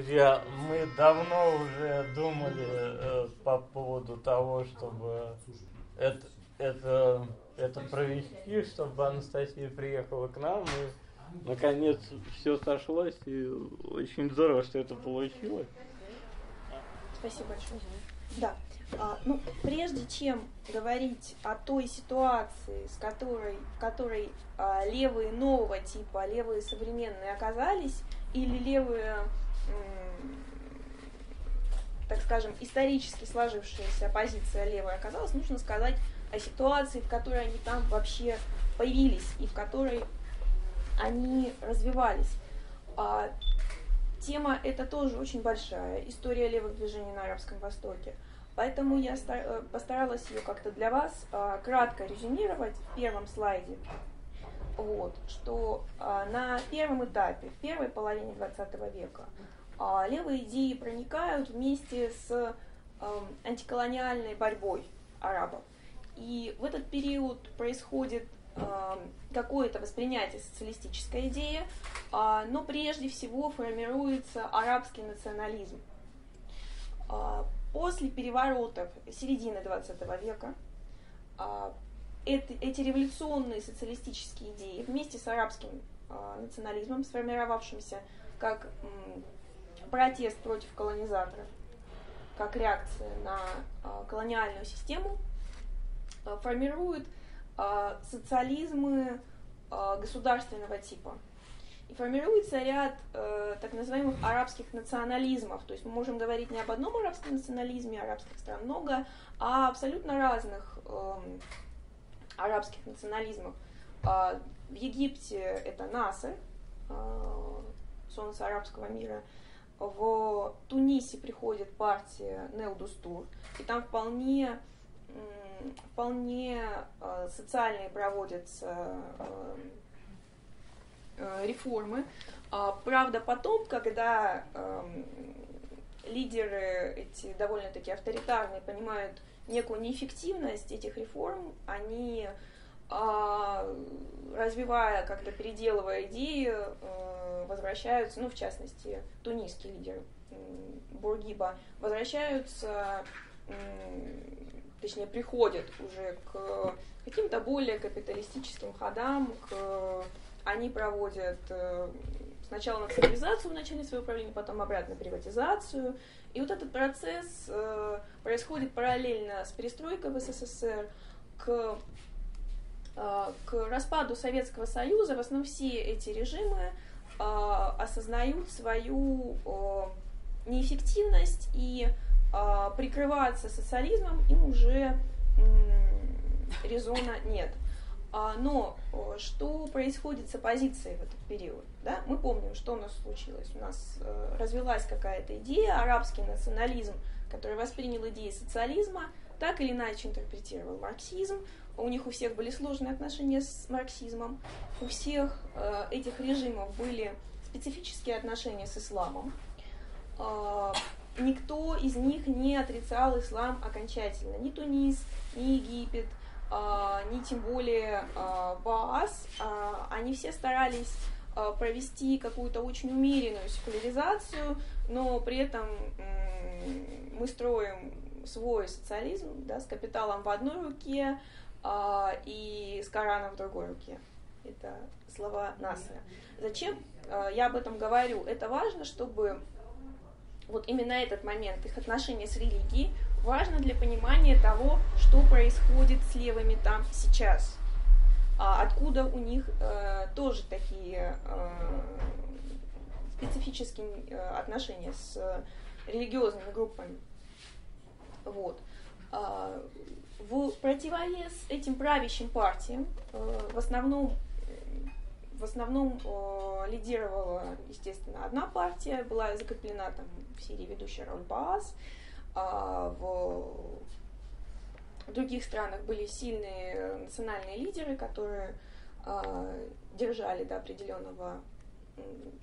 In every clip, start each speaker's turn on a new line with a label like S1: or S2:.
S1: Друзья, мы давно уже думали э, по поводу того, чтобы это, это, это провести, чтобы Анастасия приехала к нам. И наконец все сошлось, и очень здорово, что это получилось.
S2: Спасибо большое. Да. А, ну, прежде чем говорить о той ситуации, с которой, в которой а, левые нового типа, левые современные оказались, или левые, так скажем, исторически сложившаяся позиция левая оказалась, нужно сказать о ситуации, в которой они там вообще появились и в которой они развивались. А, тема эта тоже очень большая, история левых движений на Арабском Востоке. Поэтому я э, постаралась ее как-то для вас а, кратко резюмировать в первом слайде. Вот, что а, на первом этапе, в первой половине 20 века, левые идеи проникают вместе с антиколониальной борьбой арабов. И в этот период происходит какое-то воспринятие социалистической идеи, но прежде всего формируется арабский национализм. После переворотов середины 20 века а, эти, революционные социалистические идеи вместе с арабским а, национализмом, сформировавшимся как протест против колонизаторов, как реакция на а, колониальную систему, формируют социализмы государственного типа – и формируется ряд э, так называемых арабских национализмов. То есть мы можем говорить не об одном арабском национализме, арабских стран много, а абсолютно разных э, арабских национализмов. Э, в Египте это Насер, э, солнце арабского мира. В Тунисе приходит партия Неудустур, и там вполне вполне э, социальные проводятся э, Э, реформы. А, правда, потом, когда эм, лидеры эти довольно-таки авторитарные понимают некую неэффективность этих реформ, они развивая, как-то переделывая идеи, э, возвращаются, ну, в частности, тунисский лидер Бургиба, возвращаются, точнее, приходят уже к каким-то более капиталистическим ходам, к они проводят э, сначала национализацию в начале своего правления, потом обратно приватизацию. И вот этот процесс э, происходит параллельно с перестройкой в СССР к, к распаду Советского Союза. В основном все эти режимы осознают свою неэффективность и прикрываться социализмом им уже резона нет. А, но что происходит с оппозицией в этот период? Да? Мы помним, что у нас случилось. У нас э, развилась какая-то идея, арабский национализм, который воспринял идеи социализма, так или иначе интерпретировал марксизм. У них у всех были сложные отношения с марксизмом. У всех э, этих режимов были специфические отношения с исламом. Э, никто из них не отрицал ислам окончательно. Ни Тунис, ни Египет, а, ни тем более а, БААС, а, они все старались провести какую-то очень умеренную секуляризацию, но при этом мы строим свой социализм да, с капиталом в одной руке и с Кораном в другой руке. Это слова Насера. Зачем я об этом говорю? Это важно, чтобы вот именно этот момент их отношения с религией важно для понимания того, что происходит с левыми там сейчас. А откуда у них э, тоже такие э, специфические э, отношения с религиозными группами. Вот. А, в противовес этим правящим партиям э, в основном в основном э, лидировала, естественно, одна партия, была закреплена там в Сирии ведущая роль Баас, а в других странах были сильные национальные лидеры, которые э, держали до определенного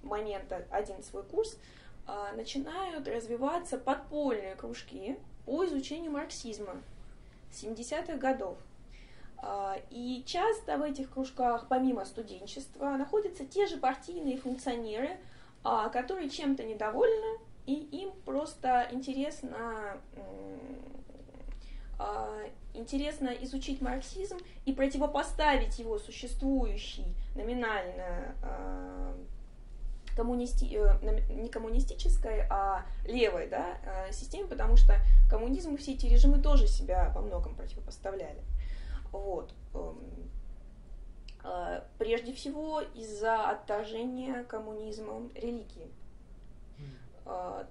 S2: момента один свой курс, э, начинают развиваться подпольные кружки по изучению марксизма 70-х годов. А, и часто в этих кружках, помимо студенчества, находятся те же партийные функционеры, а, которые чем-то недовольны, и им просто интересно, а, интересно изучить марксизм и противопоставить его существующей номинально коммунисти... Э, не коммунистической, а левой да, э, системе, потому что коммунизм и все эти режимы тоже себя во многом противопоставляли. Вот. Эм, э, прежде всего из-за отторжения коммунизмом религии.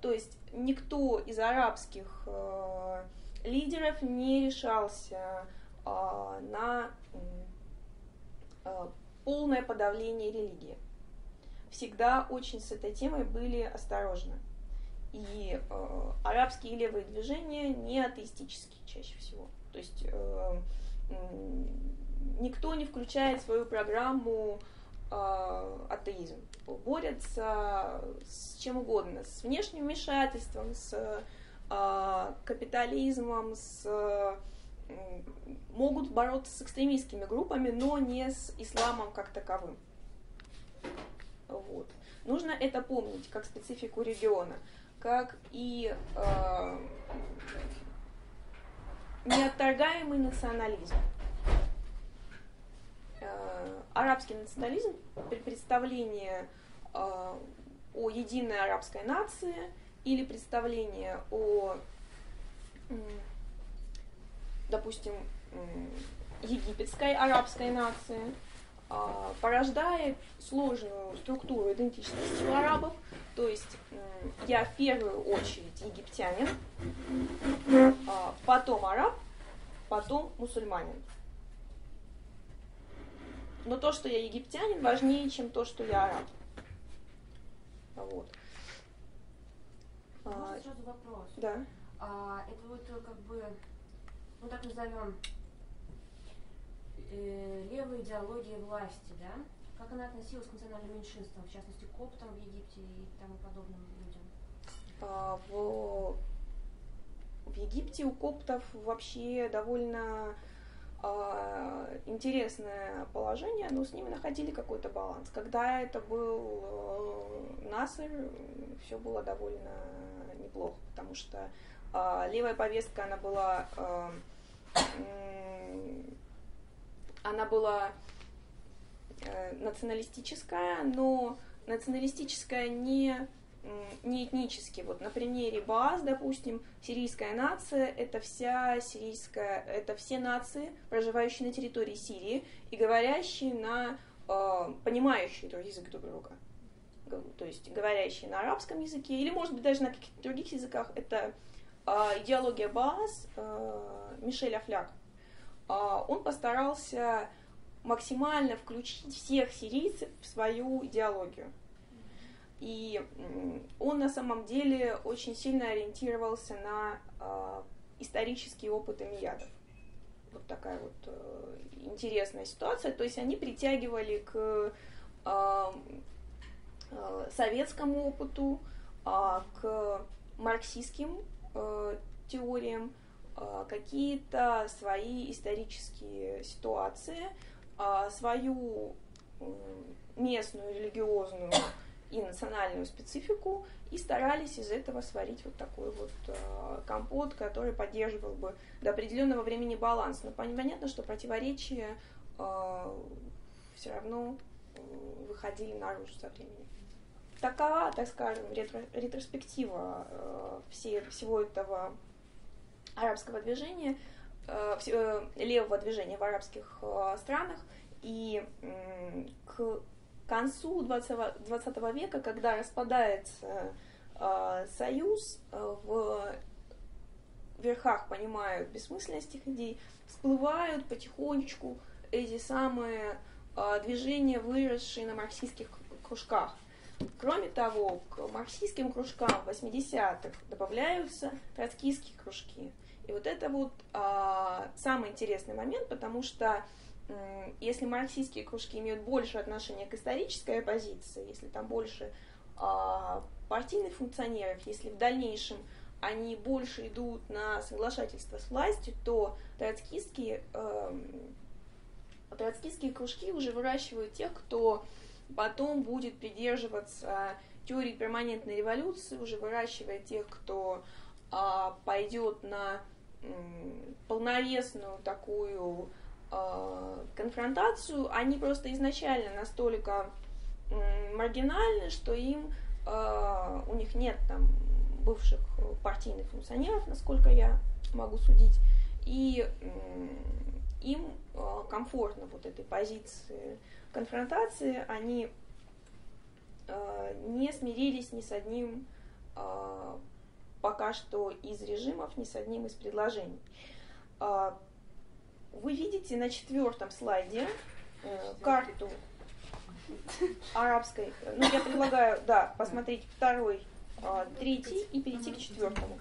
S2: То есть никто из арабских лидеров не решался на полное подавление религии всегда очень с этой темой были осторожны. И э, арабские левые движения не атеистические чаще всего. То есть э, никто не включает в свою программу э, атеизм. Борются с чем угодно, с внешним вмешательством, с э, капитализмом, с э, могут бороться с экстремистскими группами, но не с исламом как таковым. Вот. Нужно это помнить как специфику региона, как и э, неотторгаемый национализм. Э, арабский национализм при представлении э, о единой арабской нации или представление о, допустим, египетской арабской нации – порождает сложную структуру идентичности у арабов. То есть я в первую очередь египтянин, а, потом араб, потом мусульманин. Но то, что я египтянин, важнее, чем то, что я араб.
S3: Вот. Можно а, сразу вопрос?
S2: Да.
S3: А, это вот э, как бы, ну так назовем, э, левая идеология власти, да? Как она относилась к национальным меньшинствам, в частности, к коптам в Египте и тому подобным людям?
S2: А, в, в Египте у коптов вообще довольно а, интересное положение, но с ними находили какой-то баланс. Когда это был э, Насер, все было довольно неплохо, потому что а, левая повестка, она была э, она была э, националистическая, но националистическая не, не этнически. Вот на примере Баас, допустим, сирийская нация – это вся сирийская, это все нации, проживающие на территории Сирии и говорящие на, э, понимающие друг язык друг друга. То есть говорящие на арабском языке или, может быть, даже на каких-то других языках. Это э, идеология Баас э, Мишеля Фляк. А, он постарался максимально включить всех сирийцев в свою идеологию. И он на самом деле очень сильно ориентировался на э, исторический опыт эмиядов. Вот такая вот э, интересная ситуация. То есть они притягивали к э, э, советскому опыту, к марксистским э, теориям, а, какие-то свои исторические ситуации, а, свою местную религиозную и национальную специфику и старались из этого сварить вот такой вот э, компот, который поддерживал бы до определенного времени баланс. Но понятно, что противоречия э, все равно выходили наружу со временем. Такова, так скажем, ретро ретроспектива э, все, всего этого арабского движения, э, э, левого движения в арабских э, странах. И к концу 20, 20 века, когда распадается союз, в верхах понимают бессмысленность этих идей, всплывают потихонечку эти самые движения, выросшие на марксистских кружках. Кроме того, к марксистским кружкам 80-х добавляются троцкистские кружки – и вот это вот а, самый интересный момент, потому что если марксистские кружки имеют больше отношения к исторической оппозиции, если там больше а, партийных функционеров, если в дальнейшем они больше идут на соглашательство с властью, то троцкистские, э, троцкистские кружки уже выращивают тех, кто потом будет придерживаться теории перманентной революции, уже выращивая тех, кто а, пойдет на полновесную такую а, конфронтацию, они просто изначально настолько маргинальны, что им а, у них нет там бывших партийных функционеров, насколько я могу судить, и им а, комфортно вот этой позиции конфронтации, они не смирились ни с одним пока что из режимов, ни с одним из предложений. А, вы видите на четвертом слайде э, карту арабской. Ну, я предлагаю, да, посмотреть второй, третий и перейти к четвертому.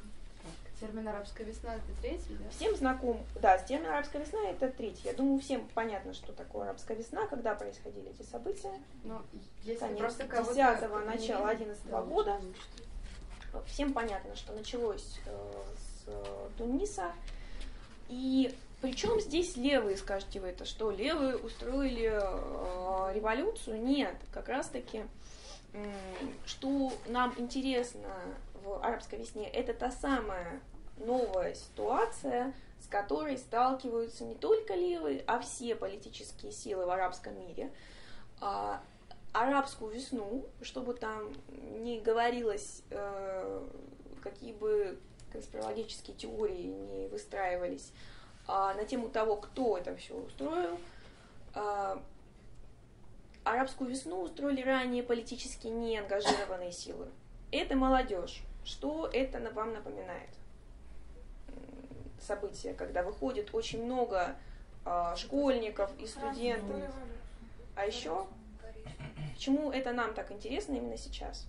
S4: Термин арабская весна это третий, да?
S2: Всем знаком, да, термин арабская весна это третий. Я думаю, всем понятно, что такое арабская весна, когда происходили эти события.
S4: Ну, если
S2: Конец
S4: просто
S2: 10 начала 11 года. Всем понятно, что началось э, с э, Туниса. И причем здесь левые, скажете вы это, что левые устроили э, революцию? Нет, как раз таки, м, что нам интересно в арабской весне, это та самая новая ситуация, с которой сталкиваются не только левые, а все политические силы в арабском мире. Арабскую весну, чтобы там не говорилось, э, какие бы конспирологические теории не выстраивались а, на тему того, кто это все устроил. А, арабскую весну устроили ранее политически неангажированные силы. Это молодежь. Что это вам напоминает? Событие, когда выходит очень много а, школьников и студентов. А еще Почему это нам так интересно именно сейчас?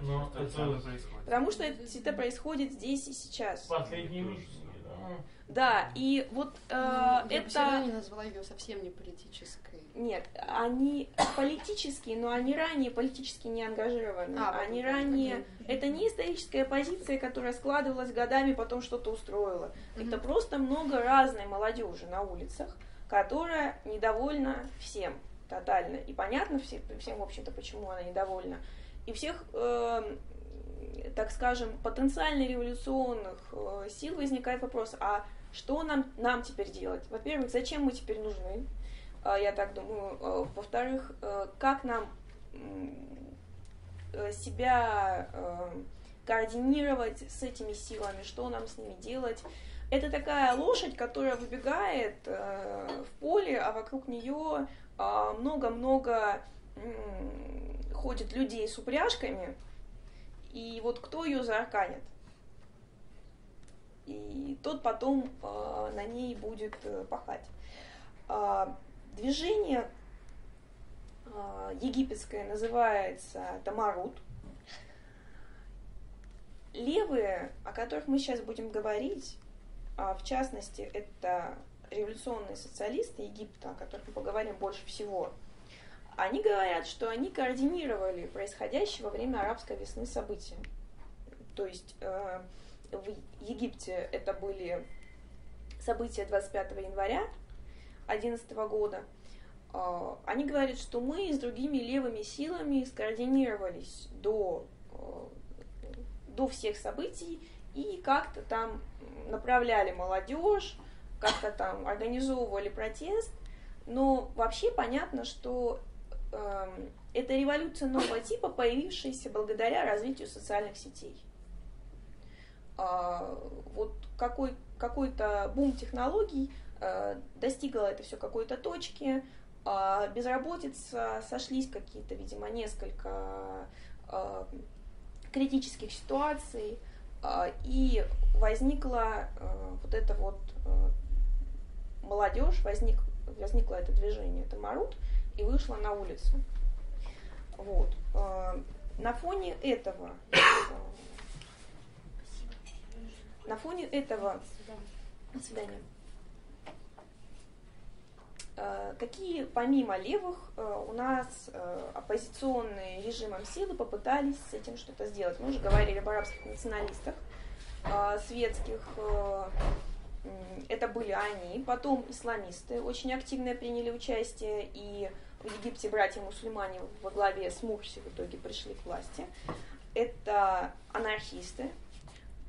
S1: Ну,
S5: Потому что
S1: это-
S5: это происходит.
S2: Потому что это всегда происходит здесь и сейчас.
S1: Последние месяцы, да.
S2: Да, и вот э,
S4: Ну, Я бы все равно
S2: это...
S4: не назвала ее совсем не политической.
S2: Нет, они политические, но они ранее политически не ангажированы.
S4: А,
S2: они
S4: вот,
S2: ранее...
S4: мгм.
S2: Это не историческая позиция, которая складывалась годами, потом что-то устроила.
S4: Мгм.
S2: Это просто много разной молодежи на улицах, которая недовольна всем тотально. И понятно все- всем, в общем-то, почему она недовольна. И всех, э, так скажем, потенциально революционных э, сил возникает вопрос, а что нам, нам теперь делать? Во-первых, зачем мы теперь нужны? А, Я так думаю. Э, Во-вторых, э, как нам э, себя э, координировать с этими силами, что нам с ними делать? Это такая лошадь, которая выбегает э, в поле, а вокруг нее много-много м, ходит людей с упряжками, и вот кто ее заарканит? И тот потом а, на ней будет э, пахать. А, движение а, египетское называется Тамарут. Левые, о которых мы сейчас будем говорить, а, в частности, это революционные социалисты Египта, о которых мы поговорим больше всего, они говорят, что они координировали происходящие во время арабской весны события. То есть э, в Египте это были события 25 января 2011 года. Э, они говорят, что мы с другими левыми силами скоординировались до, э, до всех событий и как-то там направляли молодежь, как-то там организовывали протест, но вообще понятно, что эм, это революция нового типа, появившаяся благодаря развитию социальных сетей. А, вот какой, какой-то бум технологий э, достигло это все какой-то точки, а безработица, сошлись какие-то, видимо, несколько э, критических ситуаций, а, и возникла э, вот эта вот э, молодежь, возник, возникло это движение, это Марут, и вышла на улицу. Вот. Э, На фоне этого, э, на фоне этого, до свидания, Э, какие помимо левых у нас оппозиционные режимом силы попытались с этим что-то сделать. Мы уже говорили об арабских националистах светских, это были они, потом исламисты очень активно приняли участие и в Египте братья-мусульмане во главе с Мурси в итоге пришли к власти. Это анархисты, э,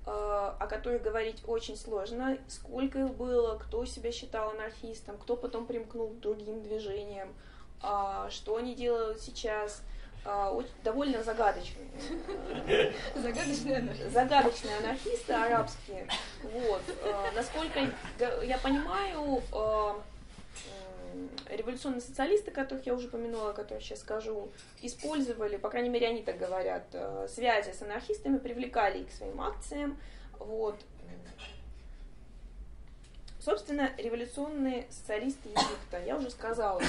S2: о которых говорить очень сложно. Сколько их было, кто себя считал анархистом, кто потом примкнул к другим движениям, а, что они делают сейчас – довольно загадочные.
S4: Загадочные анархисты.
S2: Загадочные анархисты арабские. Вот. А, насколько я понимаю, а, революционные социалисты, которых я уже упомянула, которых сейчас скажу, использовали, по крайней мере, они так говорят, связи с анархистами, привлекали их к своим акциям. Вот. Собственно, революционные социалисты Египта. Я уже сказала,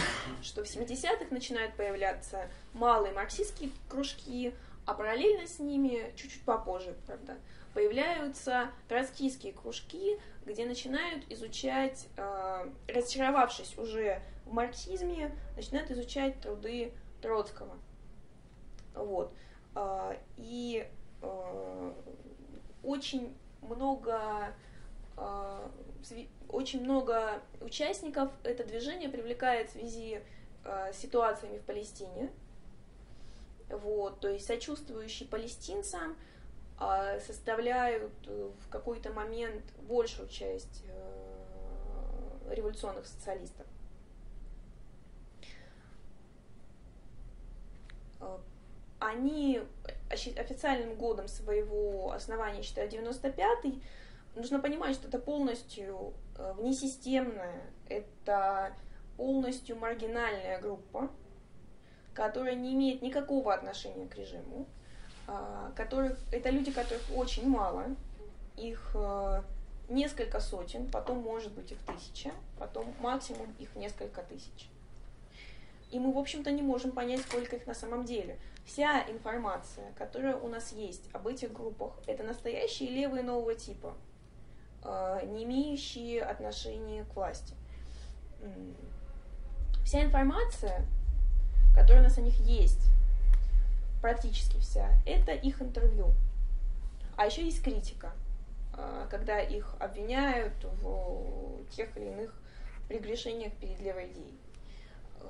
S2: что в 70-х начинают появляться малые марксистские кружки, а параллельно с ними, чуть-чуть попозже, правда, появляются троцкийские кружки, где начинают изучать, э, разочаровавшись уже в марксизме, начинают изучать труды Троцкого. Вот. Э, и э, очень много очень много участников это движение привлекает в связи э, с ситуациями в Палестине. Вот, то есть сочувствующие палестинцам э, составляют в какой-то момент большую часть э, революционных социалистов. Э, они официальным годом своего основания считают 95-й, нужно понимать, что это полностью э, внесистемная, это полностью маргинальная группа, которая не имеет никакого отношения к режиму, а, которых, это люди, которых очень мало, их э, несколько сотен, потом может быть их тысяча, потом максимум их несколько тысяч. И мы, в общем-то, не можем понять, сколько их на самом деле. Вся информация, которая у нас есть об этих группах, это настоящие левые нового типа – не имеющие отношения к власти. Вся информация, которая у нас о них есть, практически вся, это их интервью. А еще есть критика, э, когда их обвиняют в тех или иных прегрешениях перед левой идеей. Э,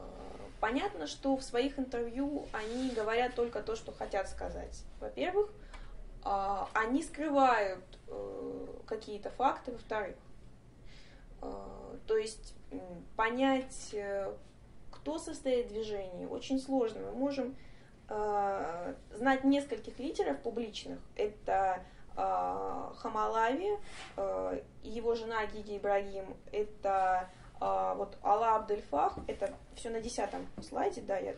S2: понятно, что в своих интервью они говорят только то, что хотят сказать. Во-первых, они скрывают Э, какие-то факты, во-вторых. Э, то есть понять, э, кто состоит в движении, очень сложно. Мы можем знать нескольких лидеров публичных. Это Хамалави, его жена Гиди Ибрагим, это вот Алла Абдельфах, это все на десятом слайде, да, я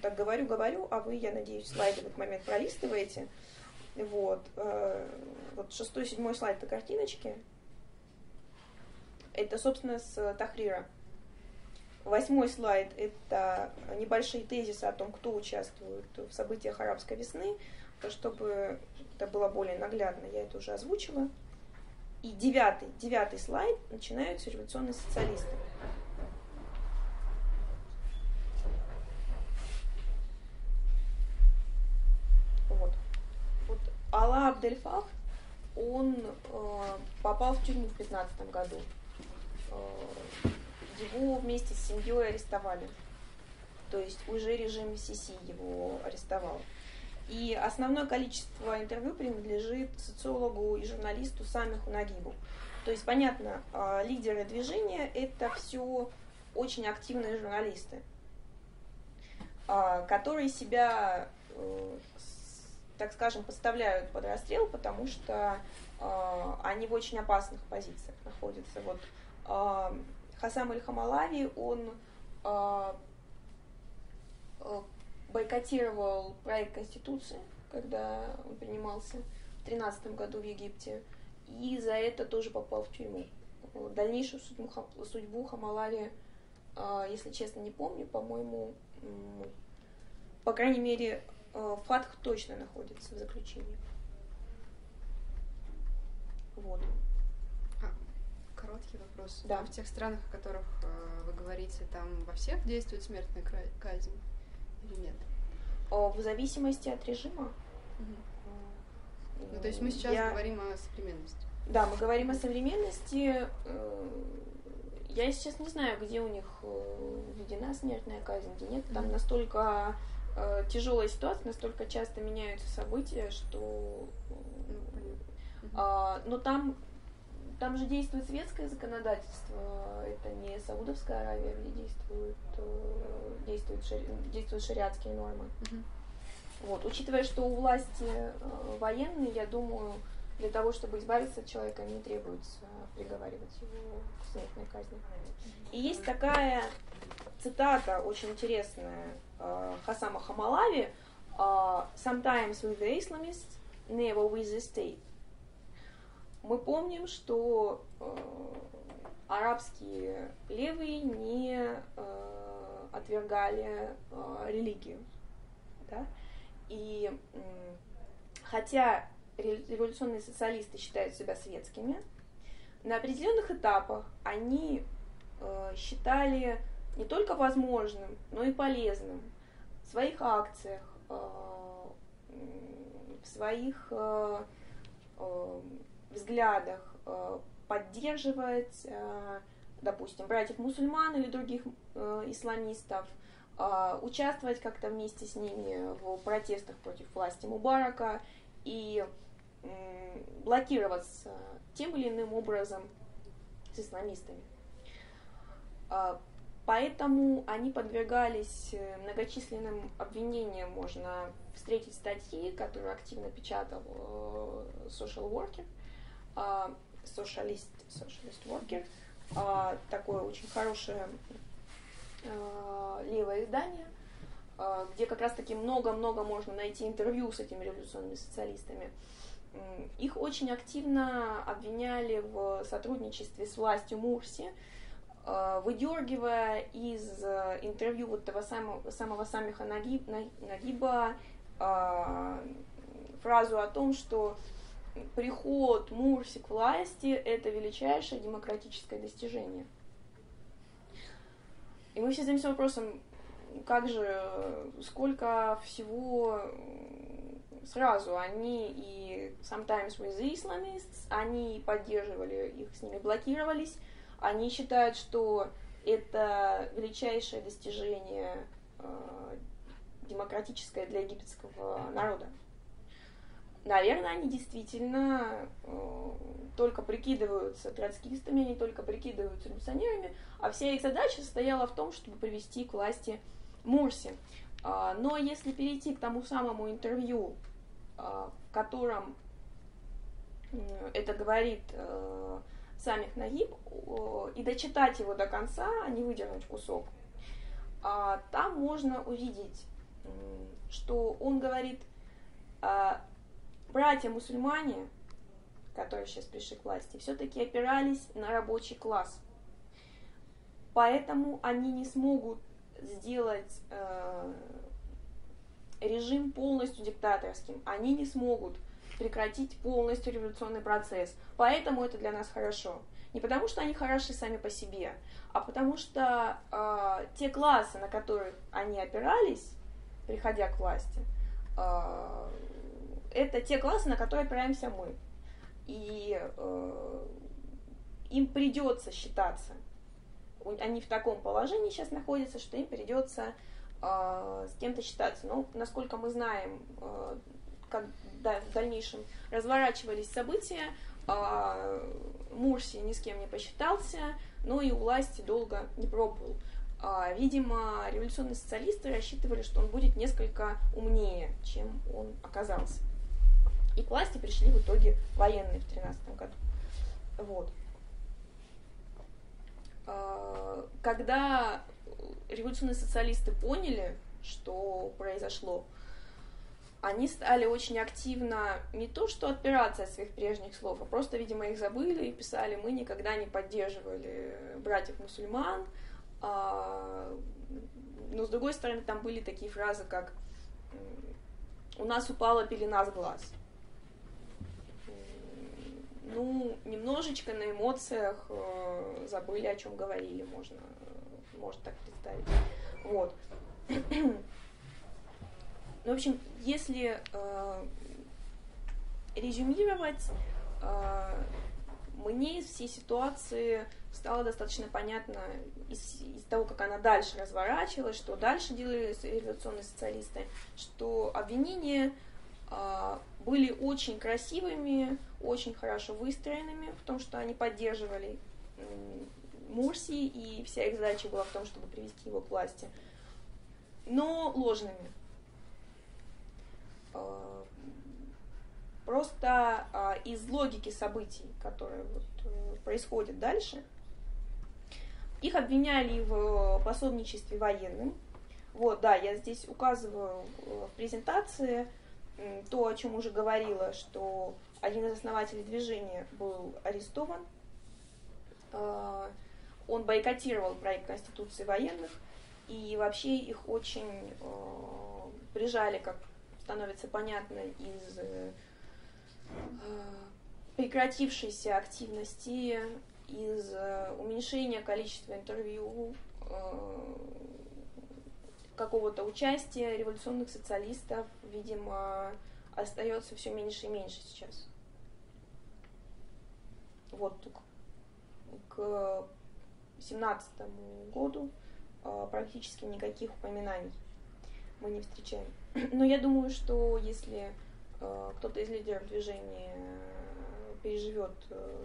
S2: так говорю, говорю, а вы, я надеюсь, слайды в этот момент пролистываете. Вот. Э, вот шестой, седьмой слайд это картиночки. Это, собственно, с Тахрира. Восьмой слайд – это небольшие тезисы о том, кто участвует в событиях арабской весны, чтобы это было более наглядно, я это уже озвучила. И девятый, девятый слайд начинаются революционные социалисты. Алла Абдельфах, он э, попал в тюрьму в 15 году. Э, его вместе с семьей арестовали. То есть уже режим Сиси его арестовал. И основное количество интервью принадлежит социологу и журналисту Самиху Нагибу. То есть, понятно, э, лидеры движения – это все очень активные журналисты, э, которые себя э, так скажем, подставляют под расстрел, потому что э, они в очень опасных позициях находятся. Вот э, Хасам Аль-Хамалави, он э, бойкотировал проект Конституции, когда он принимался в 2013 году в Египте, и за это тоже попал в тюрьму. Дальнейшую судьбу, судьбу Хамалави, э, если честно, не помню, по-моему, по крайней мере, Э, Фатх точно находится в заключении. Вот.
S4: А, короткий вопрос.
S2: Да.
S4: А в тех странах, о которых э, вы говорите, там во всех действует смертная казнь или нет?
S2: О, в зависимости от режима.
S4: Угу. Ну, то есть мы сейчас Я... говорим о современности.
S2: Да, мы говорим о современности. Э, Я сейчас не знаю, где у них э, введена смертная казнь, где нет. Там настолько э, тяжелая ситуация, настолько часто меняются события, что... Э, но там, там же действует светское законодательство, это не Саудовская Аравия, где действуют, э, действуют, шари, действуют шариатские нормы. Вот. Учитывая, что у власти э, военные, я думаю, для того, чтобы избавиться от человека, не требуется приговаривать его к смертной казни. И есть такая цитата очень интересная Хасама Хамалави э, «Sometimes with the Islamists, never with the state». Мы помним, что э, арабские левые не э, отвергали э, религию. Да? И э, хотя революционные социалисты считают себя светскими, на определенных этапах они э, считали не только возможным, но и полезным своих акциях, э, в своих э, э, взглядах поддерживать, допустим, братьев-мусульман или других исламистов, участвовать как-то вместе с ними в протестах против власти Мубарака и блокироваться тем или иным образом с исламистами. А, поэтому они подвергались э, многочисленным обвинениям. Можно встретить статьи, которые активно печатал э, social worker, socialist, socialist worker, а, такое очень хорошее э, левое издание, а, где как раз-таки много-много можно найти интервью с этими революционными социалистами. Их очень активно обвиняли в сотрудничестве с властью Мурси, выдергивая из э, интервью вот того самого, самого Самиха Нагиба э, фразу о том, что приход Мурси к власти – это величайшее демократическое достижение. И мы все задаемся вопросом, как же, сколько всего сразу они и sometimes with the Islamists, они поддерживали их, с ними блокировались, они считают, что это величайшее достижение э, демократическое для египетского народа. Наверное, они действительно э, только прикидываются троцкистами, они только прикидываются революционерами, а вся их задача состояла в том, чтобы привести к власти Мурси. Э, но если перейти к тому самому интервью Э, в котором это говорит э, Самих Нагиб, и дочитать его до конца, а не выдернуть кусок, а там можно увидеть, что он говорит, а, братья-мусульмане, которые сейчас пришли к власти, все-таки опирались на рабочий класс. Поэтому они не смогут сделать э, режим полностью диктаторским. Они не смогут прекратить полностью революционный процесс. Поэтому это для нас хорошо. Не потому, что они хороши сами по себе, а потому что э, те классы, на которые они опирались, приходя к власти, э, это те классы, на которые опираемся мы. И э, им придется считаться. Они в таком положении сейчас находятся, что им придется э, с кем-то считаться. Но, насколько мы знаем, э, как да, в дальнейшем разворачивались события, э, Мурси ни с кем не посчитался, но и у власти долго не пробовал. Э, видимо, революционные социалисты рассчитывали, что он будет несколько умнее, чем он оказался. И к власти пришли в итоге военные в 13 году. Вот. Когда революционные социалисты поняли, что произошло, они стали очень активно не то что отпираться от своих прежних слов, а просто, видимо, их забыли и писали, мы никогда не поддерживали братьев-мусульман. А, но, с другой стороны, там были такие фразы, как «у нас упала пелена с глаз». Ну, немножечко на эмоциях э, забыли, о чем говорили, можно может так представить. Вот. Ну, в общем, если э, резюмировать, э, мне из всей ситуации стало достаточно понятно из, из того, как она дальше разворачивалась, что дальше делали революционные социалисты, что обвинения э, были очень красивыми, очень хорошо выстроенными в том, что они поддерживали э, Мурси, и вся их задача была в том, чтобы привести его к власти, но ложными. Э, просто э, из логики событий, которые вот, э, происходят дальше, их обвиняли в пособничестве военным. Вот, да, я здесь указываю в презентации то, о чем уже говорила, что один из основателей движения был арестован. Он бойкотировал проект Конституции военных, и вообще их очень прижали, как становится понятно, из а, прекратившейся активности из э, уменьшения количества интервью, э, какого-то участия революционных социалистов, видимо, остается все меньше и меньше сейчас. Вот к семнадцатому году э, практически никаких упоминаний мы не встречаем. Но я думаю, что если кто-то из лидеров движения переживет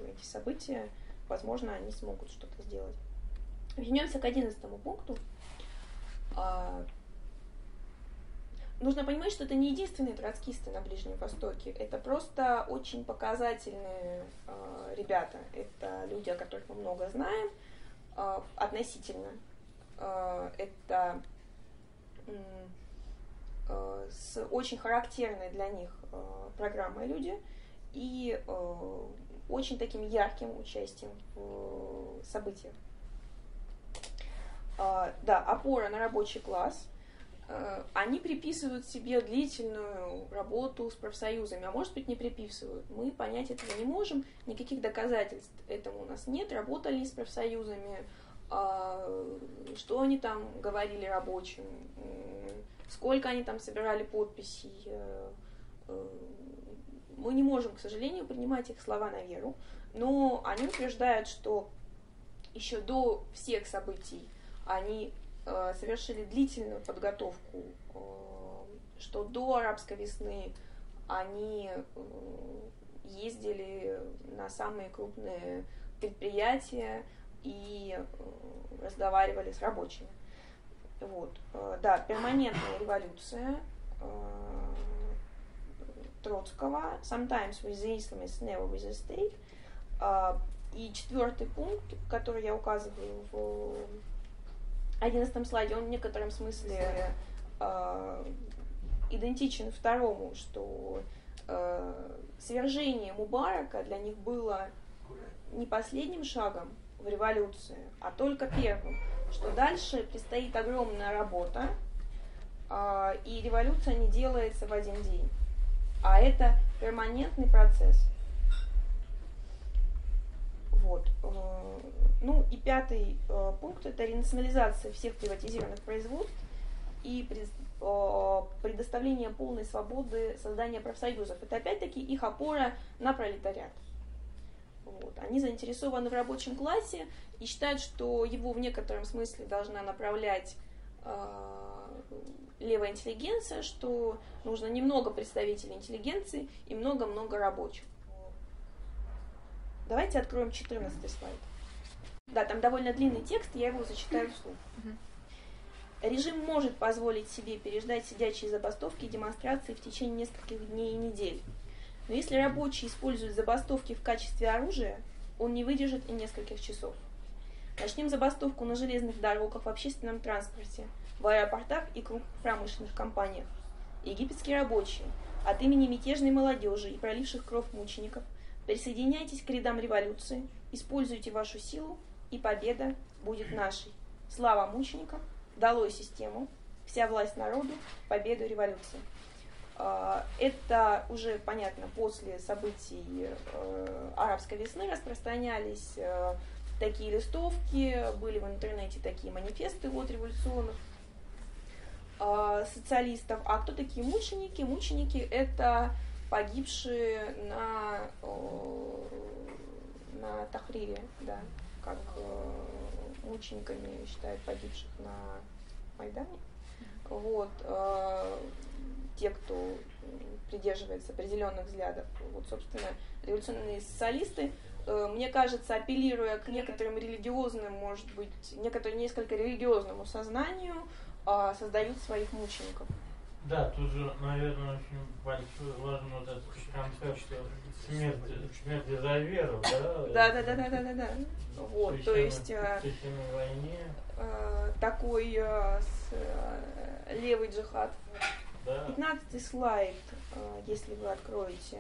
S2: эти события, возможно, они смогут что-то сделать. Вернемся к одиннадцатому пункту. А, нужно понимать, что это не единственные троцкисты на Ближнем Востоке. Это просто очень показательные э, ребята. Это люди, о которых мы много знаем э, относительно. Э, это э, с очень характерной для них э, программой люди. И э, очень таким ярким участием в событиях. А, да, опора на рабочий класс. Они приписывают себе длительную работу с профсоюзами, а может быть не приписывают. Мы понять этого не можем, никаких доказательств этому у нас нет. Работали с профсоюзами, а, что они там говорили рабочим, сколько они там собирали подписей, э, э, мы не можем, к сожалению, принимать их слова на веру, но они утверждают, что еще до всех событий они э, совершили длительную подготовку, что до арабской весны они ездили на самые крупные предприятия и разговаривали с рабочими. Вот. Э, да, перманентная революция, э, Троцкого, sometimes with the Islamists, never with the state. И четвертый пункт, который я указываю в одиннадцатом слайде, он в некотором смысле uh, идентичен второму, что uh, свержение Мубарака для них было не последним шагом в революции, а только первым, что дальше предстоит огромная работа, и революция не делается в один день а это перманентный процесс. Вот. Э, ну и пятый э, пункт – это ренационализация всех приватизированных производств и э, предоставление полной свободы создания профсоюзов. Это опять-таки их опора на пролетариат. Вот. Они заинтересованы в рабочем классе и считают, что его в некотором смысле должна направлять левая интеллигенция, что нужно немного представителей интеллигенции и много-много рабочих. Давайте откроем 14 слайд. Да, там довольно длинный текст, я его зачитаю вслух. Режим может позволить себе переждать сидячие забастовки и демонстрации в течение нескольких дней и недель. Но если рабочие используют забастовки в качестве оружия, он не выдержит и нескольких часов. Начнем забастовку на железных дорогах, в общественном транспорте, в аэропортах и крупных промышленных компаниях. Египетские рабочие, от имени мятежной молодежи и проливших кровь мучеников, присоединяйтесь к рядам революции, используйте вашу силу, и победа будет нашей. Слава мученикам, долой систему, вся власть народу, победу революции. А, это уже понятно после событий э, арабской весны распространялись э, такие листовки, были в интернете такие манифесты от революционных э, социалистов. А кто такие мученики? Мученики это погибшие на, на Тахрире, да, как э, мучениками считают погибших на Майдане. Вот, те, кто придерживается определенных взглядов. Вот, собственно, революционные социалисты, э, мне кажется, апеллируя к некоторым религиозным, может быть, некоторым несколько религиозному сознанию, э, создают своих мучеников.
S1: Да, тут же, наверное, очень большой, важен вот этот концепт смерти, смерти за веру, да?
S2: Да, да, да, да, да, да, да. Вот, то есть
S1: в войне.
S2: э, такой левый джихад.
S1: Да.
S2: 15 слайд, э, если вы откроете,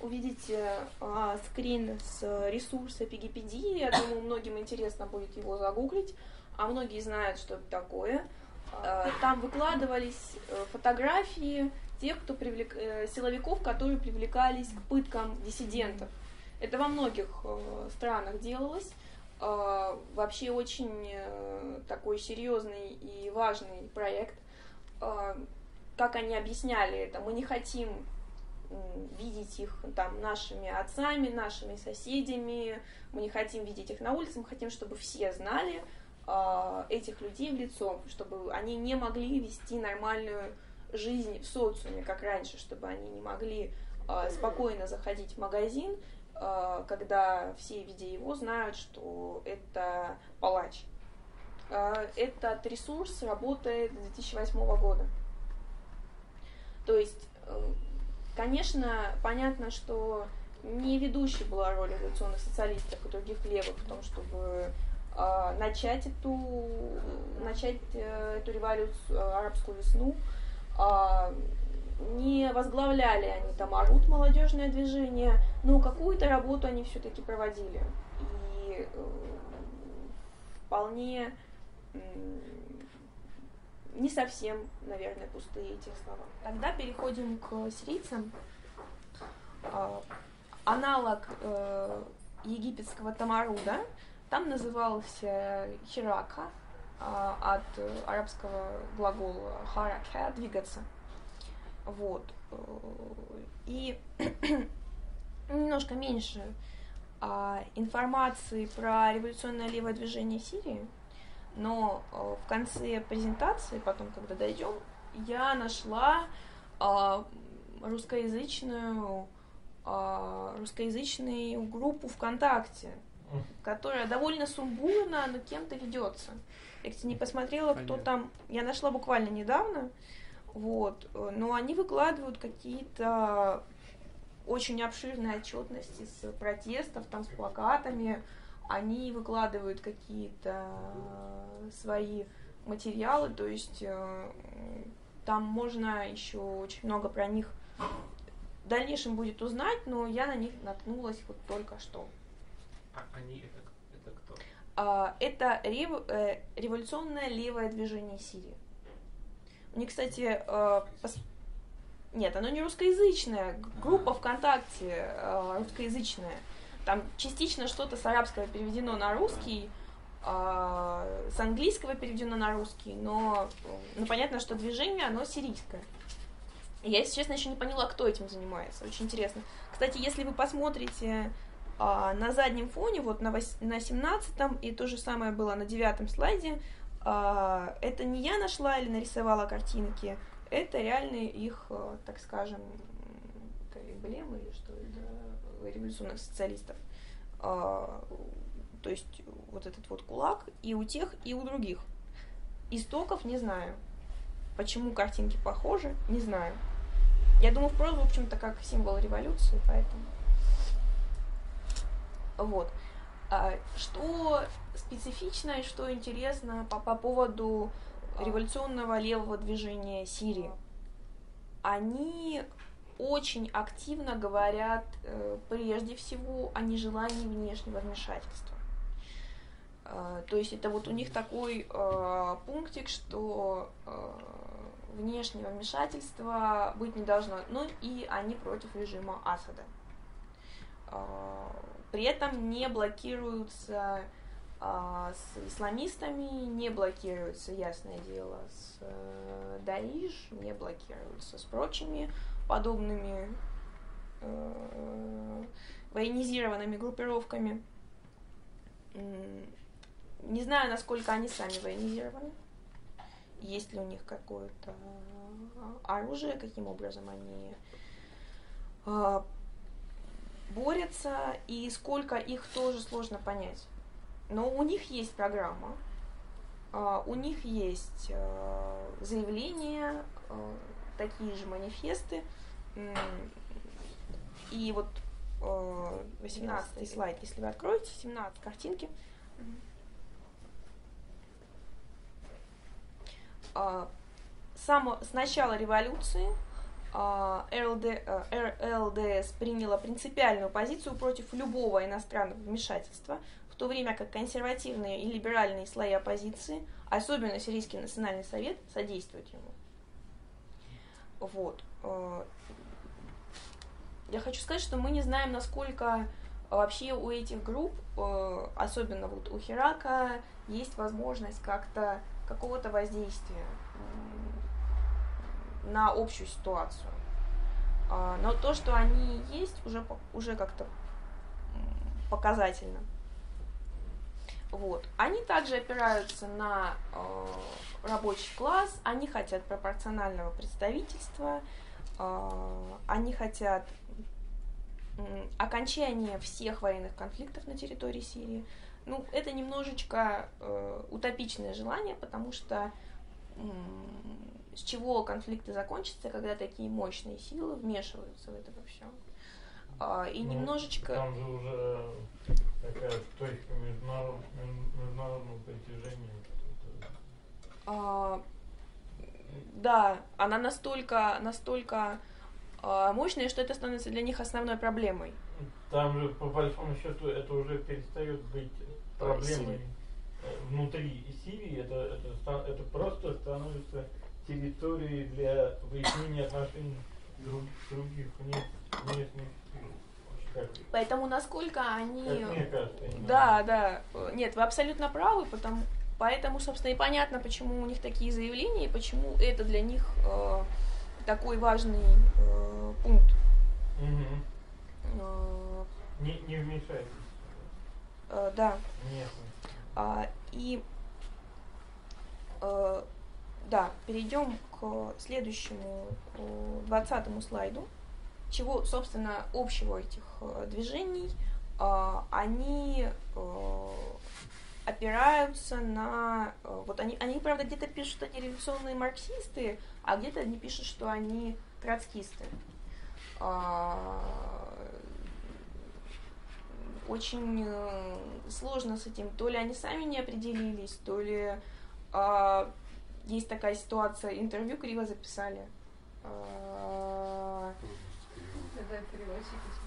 S2: увидите а, скрин с ресурса Пигипедии. Я думаю, многим интересно будет его загуглить, а многие знают, что это такое. Э, Там выкладывались э, фотографии тех, кто привлек... э, силовиков, которые привлекались к пыткам диссидентов. Это во многих э, странах делалось. Э, Вообще очень э, такой серьезный и важный проект. Э, Как они объясняли это, мы не хотим видеть их там нашими отцами, нашими соседями, мы не хотим видеть их на улице, мы хотим, чтобы все знали этих людей в лицо, чтобы они не могли вести нормальную жизнь в социуме, как раньше, чтобы они не могли спокойно заходить в магазин, когда все, видя его, знают, что это палач. Э, Этот ресурс работает с 2008 года. То есть, э, конечно, понятно, что не ведущей была роль революционных социалистов и других левых в том, чтобы э, начать эту начать э, эту революцию, э, арабскую весну. Не возглавляли они там Арут молодежное движение, но какую-то работу они все-таки проводили. И э, вполне не совсем, наверное, пустые эти слова. Тогда переходим к сирийцам. А, Аналог э, египетского тамаруда там назывался хирака а, от арабского глагола харака двигаться. Вот. Э, И немножко меньше а, информации про революционное левое движение Сирии, но э, в конце презентации, потом, когда дойдем, я нашла а, русскоязычную а, русскоязычную группу ВКонтакте, которая довольно сумбурно, но кем-то ведется. Я, кстати, не посмотрела, кто
S5: Понятно.
S2: там. Я нашла буквально недавно. Вот. э, Но они выкладывают какие-то очень обширные отчетности с протестов, там с плакатами. Они выкладывают какие-то свои материалы, то есть э, там можно еще очень много про них в дальнейшем будет узнать, но я на них наткнулась вот только что.
S5: А они это, это кто?
S2: А, Это рев- э, революционное левое движение Сирии. Них, кстати, э, пос- нет, оно не русскоязычное. Группа ВКонтакте э, русскоязычная. Там частично что-то с арабского переведено на русский, а, с английского переведено на русский, но э, ну, понятно, что движение, оно сирийское. Я, если честно, еще не поняла, кто этим занимается. Очень интересно. Кстати, если вы посмотрите а, на заднем фоне, вот на, вось- на 17 и то же самое было на девятом слайде, это не я нашла или нарисовала картинки, это реальные их, а, так скажем, эмблемы или что это, революционных социалистов. А, то есть вот этот вот кулак и у тех, и у других. Истоков не знаю. Почему картинки похожи, не знаю. Я думаю, в в общем-то, как символ революции, поэтому. Вот. А, Что специфично и что интересно по, по поводу революционного левого движения Сирии? Они очень активно говорят э, прежде всего о нежелании внешнего вмешательства. То есть это вот у них такой э, пунктик, что э, внешнего вмешательства быть не должно. Ну и они против режима Асада. А, При этом не блокируются а, с исламистами, не блокируются, ясное дело, с э, Даиш, не блокируются с прочими подобными э, военизированными группировками. Не знаю, насколько они сами военизированы. Есть ли у них какое-то оружие, каким образом они а, борются, и сколько их тоже сложно понять. Но у них есть программа, а, у них есть а, заявления, такие же манифесты. И вот 18 слайд, если вы откроете, 17 картинки. Само, с начала революции РЛД, РЛДС приняла принципиальную позицию против любого иностранного вмешательства, в то время как консервативные и либеральные слои оппозиции, особенно Сирийский национальный совет, содействуют ему. Вот. Э, я хочу сказать, что мы не знаем, насколько вообще у этих групп, э, особенно вот у Хирака, есть возможность как-то какого-то воздействия на общую ситуацию. А, но то, что они есть, уже, уже как-то показательно. Вот. Они также опираются на э, рабочий класс, они хотят пропорционального представительства, э, они хотят э, окончания всех военных конфликтов на территории Сирии. Ну, это немножечко э, утопичное желание, потому что э, с чего конфликты закончатся, когда такие мощные силы вмешиваются в это во всем. А, и ну, немножечко...
S1: Там же уже такая точка международ... международного притяжения.
S2: А, да, она настолько, настолько а, мощная, что это становится для них основной проблемой.
S1: Там же, по большому счету, это уже перестает быть проблемой Сирии. Внутри Сирии. Это, это, это просто становится территорией для выяснения отношений друг, других местных
S2: Поэтому насколько они...
S1: Кажется,
S2: да, да. Нет, вы абсолютно правы, потому, поэтому, собственно, и понятно, почему у них такие заявления, и почему это для них э, такой важный э, пункт.
S1: Угу. Э, не, не вмешайтесь.
S2: Э, да.
S1: Нет.
S2: А, и э, да, перейдем к следующему, двадцатому слайду. Чего, собственно, общего этих э, движений? А, они э, опираются на... Э, вот они, они правда, где-то пишут, что они революционные марксисты, а где-то они пишут, что они троцкисты. А, очень сложно с этим. То ли они сами не определились, то ли а, есть такая ситуация, интервью криво записали. А,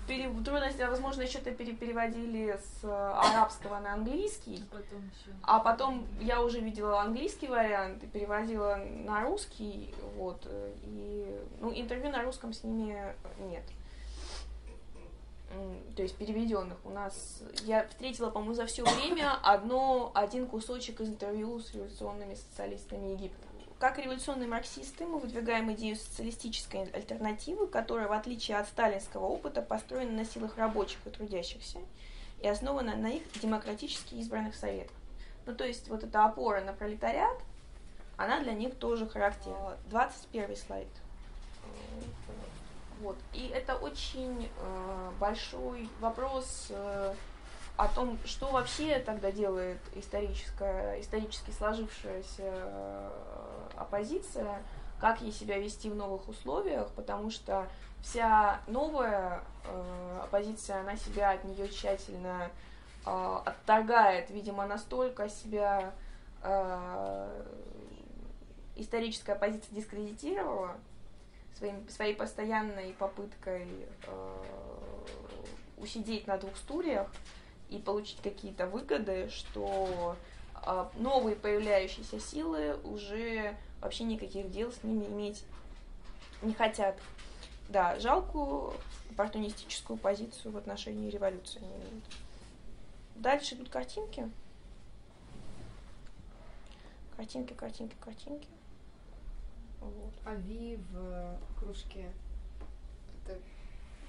S2: пере, трудности, возможно, еще то переводили с арабского на английский. Потом еще. А потом я уже видела английский вариант и переводила на русский. Вот. И ну, интервью на русском с ними нет. То есть переведенных. У нас я встретила, по-моему, за все время одно, один кусочек из интервью с революционными социалистами Египта. Как революционные марксисты мы выдвигаем идею социалистической альтернативы, которая, в отличие от сталинского опыта, построена на силах рабочих и трудящихся и основана на их демократически избранных советах. Ну, то есть вот эта опора на пролетариат, она для них тоже характерна. 21 слайд. Вот. И это очень э, большой вопрос э, о том, что вообще тогда делает историческая, исторически сложившаяся э, оппозиция, как ей себя вести в новых условиях, потому что вся новая э, оппозиция, она себя от нее тщательно э, отторгает, видимо, настолько себя э, историческая оппозиция дискредитировала своим, своей постоянной попыткой э, усидеть на двух стульях, и получить какие-то выгоды, что а, новые появляющиеся силы уже вообще никаких дел с ними иметь не хотят. Да, жалкую оппортунистическую позицию в отношении революции они имеют. Дальше идут картинки. Картинки, картинки, картинки.
S4: Вот. А Ви в кружке это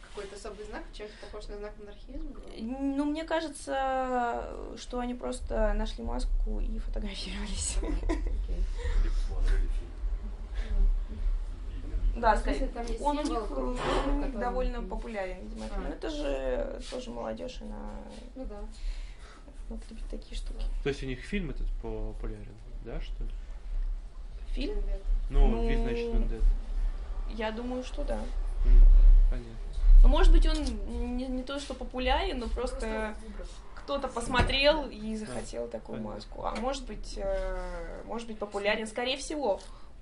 S4: какой-то особый знак чем-то похож на знак монархизма?
S2: Ну, мне кажется, что они просто нашли маску и фотографировались. Да, скорее.
S3: там есть
S2: Он у них, довольно популярен, видимо.
S3: А.
S2: Но это же тоже молодежь, она
S3: Ну да.
S2: вот любит такие штуки.
S6: То есть у них фильм этот популярен, да, что ли?
S2: Фильм?
S6: Ну,
S2: Ну,
S6: вид, значит, Вендетта.
S2: Я думаю, что да.
S6: М, Понятно.
S2: Ну, может быть, он не, не то, что популярен, но просто кто-то посмотрел и захотел такую
S6: понятно.
S2: маску. А может быть, э, может быть, популярен, скорее всего,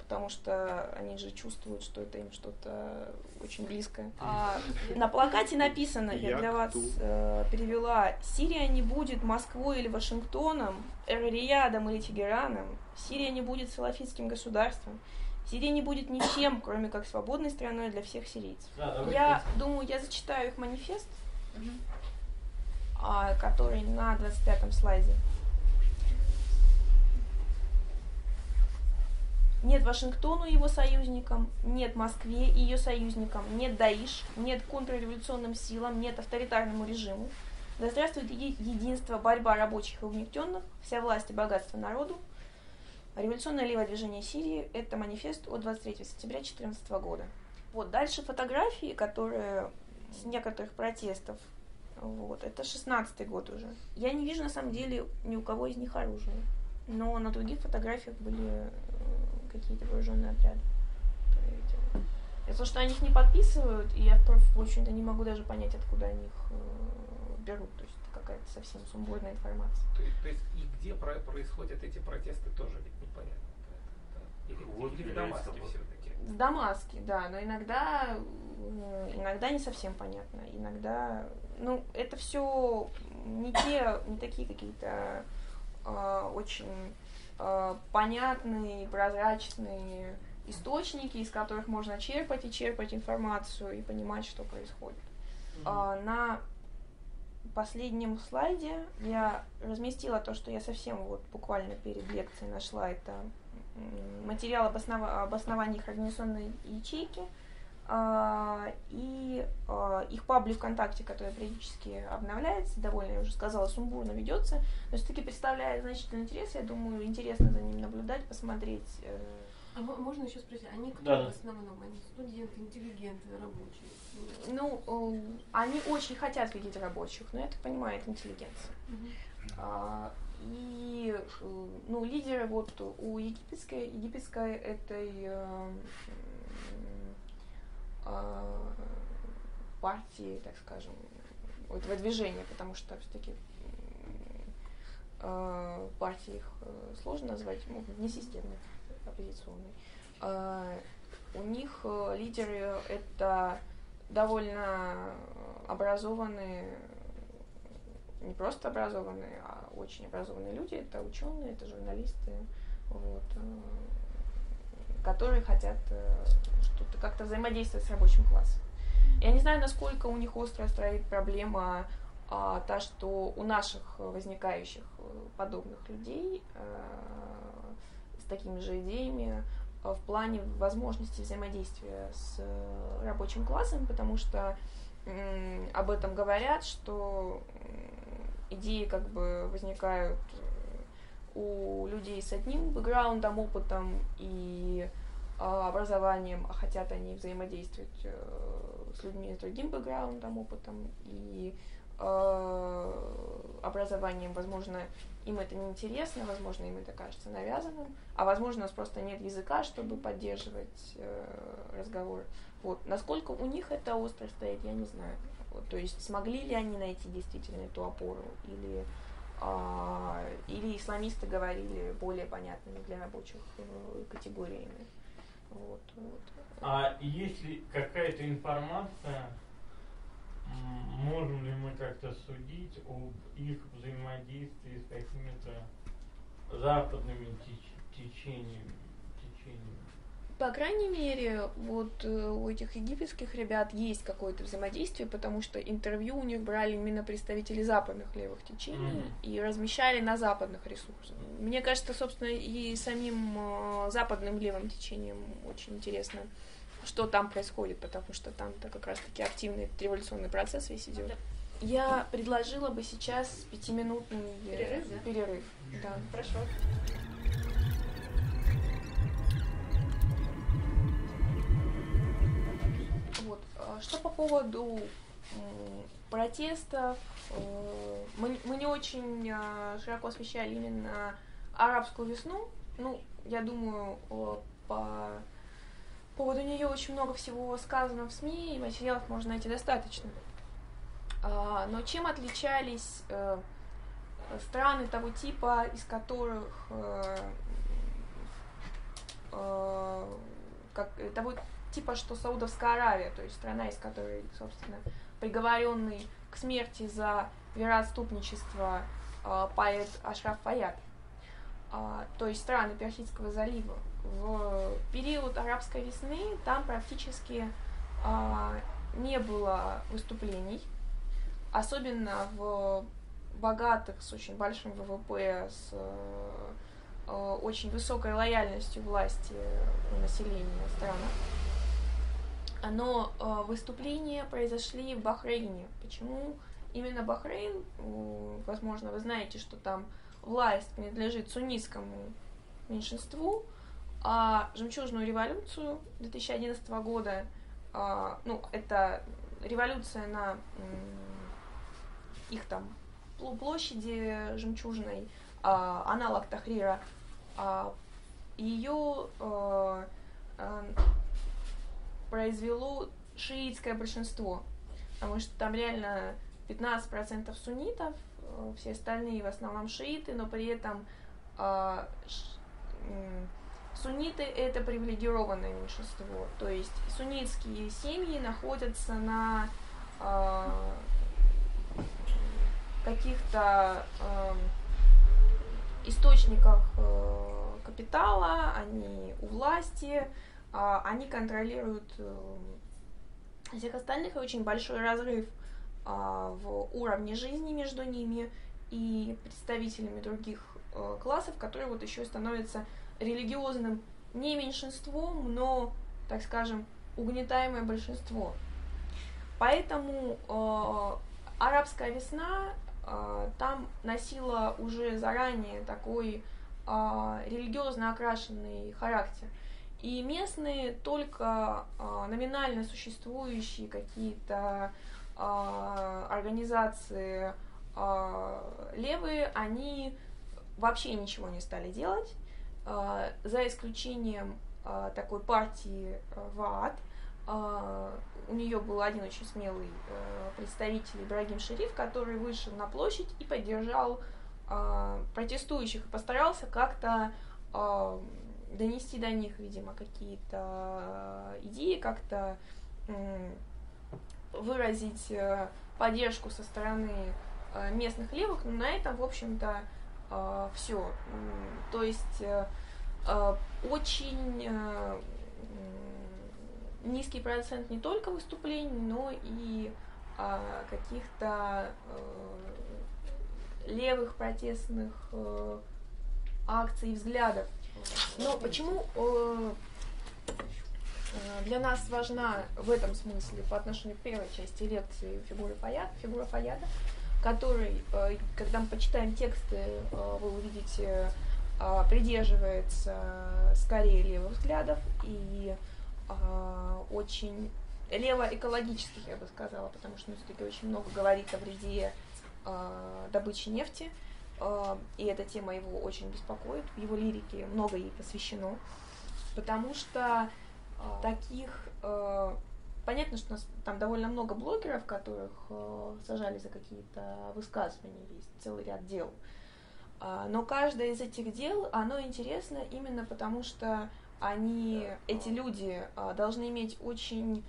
S2: потому что они же чувствуют, что это им что-то очень близкое. А на плакате написано, я
S6: Я
S2: для вас э, перевела, Сирия не будет Москвой или Вашингтоном, Эр-Риядом или Тегераном, Сирия не будет салафитским государством, Сирия не будет ничем, кроме как свободной страной для всех сирийцев.
S1: Да, давайте.
S2: Я думаю, я зачитаю их манифест, а, который на 25-м слайде. Нет Вашингтону и его союзникам, нет Москве и ее союзникам, нет Даиш, нет контрреволюционным силам, нет авторитарному режиму. Да здравствует еди- единство, борьба рабочих и угнетенных, вся власть и богатство народу. Революционное левое движение Сирии – это манифест от 23 сентября 2014 года. Вот, дальше фотографии, которые с некоторых протестов. Вот, это 16 год уже. Я не вижу, на самом деле, ни у кого из них оружия. Но на других фотографиях были какие-то вооруженные отряды. эти- Это то, что они их не подписывают, и я, в общем-то, не могу даже понять, откуда они их э, берут. То есть это какая-то совсем сумбурная информация.
S5: То, есть- то есть и где про- происходят эти протесты тоже ведь непонятно. Да? Или,
S7: Вот
S5: или в
S7: я
S5: Дамаске все-таки.
S2: В Дамаске, да, но иногда, э, иногда не совсем понятно, иногда, ну, это все не те, не такие какие-то э, очень э, понятные, прозрачные источники, из которых можно черпать и черпать информацию и понимать, что происходит. А, на последнем слайде я разместила то, что я совсем вот буквально перед лекцией нашла. Это материал об, основа- об основании организационной ячейки и а, их паблик ВКонтакте, который периодически обновляется, довольно, я уже сказала, сумбурно ведется, но все-таки представляет значительный интерес. Я думаю, интересно за ним наблюдать, посмотреть. э,
S3: А мо- можно еще спросить, они кто
S1: Да.
S3: в основном? Они студенты, интеллигенты, рабочие?
S2: Ну, э, они очень хотят видеть рабочих, но я так понимаю, это интеллигенция. А, и э, ну, лидеры вот у египетской, египетской этой а, партии, так скажем, этого движения, потому что все-таки партии их э, сложно назвать, ну, несистемной, оппозиционной. А, у них э, лидеры это довольно образованные, не просто образованные, а очень образованные люди. Это ученые, это журналисты, вот, э, которые хотят э, что-то как-то взаимодействовать с рабочим классом. Я не знаю, насколько у них остро стоит проблема а, та, что у наших возникающих э, подобных людей э, с такими же идеями э, в плане возможности взаимодействия с э, рабочим классом, потому что об этом говорят, что идеи как бы возникают э, у людей с одним бэкграундом, опытом и э, образованием, а хотят они взаимодействовать э, с людьми с другим бэкграундом, опытом и э, образованием, возможно, им это неинтересно, возможно, им это кажется навязанным, а возможно, у нас просто нет языка, чтобы поддерживать э, разговор. Вот. Насколько у них это остро стоит, я не знаю. Вот, то есть смогли ли они найти действительно эту опору, или, а, или исламисты говорили более понятными для рабочих категориями. Вот, вот.
S1: А есть ли какая-то информация, можем ли мы как-то судить об их взаимодействии с какими-то западными теч- течениями? течениями?
S2: По крайней мере, вот э, у этих египетских ребят есть какое-то взаимодействие, потому что интервью у них брали именно представители западных левых течений
S1: Мгм.
S2: и размещали на западных ресурсах. Мне кажется, собственно, и самим э, западным левым течением очень интересно, что там происходит, потому что там-то как раз-таки активный революционный процесс весь идет. Я предложила бы сейчас пятиминутный
S4: Перерыв, да?
S2: перерыв. Да.
S4: Хорошо.
S2: Что по поводу протестов, э, мы, не очень а, широко освещали именно арабскую весну. Ну, я думаю, э, по поводу нее очень много всего сказано в СМИ, и материалов можно найти достаточно. А, Но чем отличались э, страны того типа, из которых э, э, как, э, того типа, что Саудовская Аравия, то есть страна, из которой, собственно, приговоренный к смерти за вероотступничество э, поэт Ашраф Фаяд, А, то есть страны Персидского залива. В период арабской весны там практически а, не было выступлений, особенно в богатых, с очень большим ВВП, с очень высокой лояльностью власти у населения странах. Но э, выступления произошли в Бахрейне. Почему именно Бахрейн? Возможно, вы знаете, что там власть принадлежит суннитскому меньшинству, а жемчужную революцию 2011 года, а, ну, это революция на их там пл- площади жемчужной, а, аналог Тахрира, а, ее произвело шиитское большинство, потому что там реально 15% суннитов, э, все остальные в основном шииты, но при этом э, ш- м, сунниты это привилегированное меньшинство, то есть суннитские семьи находятся на э, каких-то эм, источниках э, капитала, они у власти, а, они контролируют эм, всех остальных, и очень большой разрыв а, в уровне жизни между ними и представителями других э, классов, которые вот еще становятся религиозным не меньшинством, но, так скажем, угнетаемое большинство. Поэтому э, арабская весна э, там носила уже заранее такой э, религиозно окрашенный характер. И местные только э, номинально существующие какие-то э, организации э, левые, они вообще ничего не стали делать, за исключением такой партии э. Э, у нее был один очень смелый э, представитель Ибрагим Шериф, который вышел на площадь и поддержал протестующих и постарался как-то донести до них, видимо, какие-то идеи, как-то выразить э, поддержку со стороны э, местных левых, но на этом, в общем-то, все. То есть э, э, очень э, низкий процент не только выступлений, но и каких-то э, левых протестных э, акций и взглядов. Но почему э, э, для нас важна в этом смысле по отношению к первой части лекции фигура Фаяда, фигура Фаяда, который, э, когда мы почитаем тексты, вы увидите, придерживается скорее левых взглядов и очень лево-экологических, я бы сказала, потому что он все-таки очень много говорит о вреде добычи нефти, и эта тема его очень беспокоит, в его лирике много ей посвящено, потому что э, таких э, понятно, что у нас там довольно много блогеров, которых э, сажали за какие-то высказывания, есть целый ряд дел. А, но каждое из этих дел, оно интересно именно потому, что они, эти люди должны иметь очень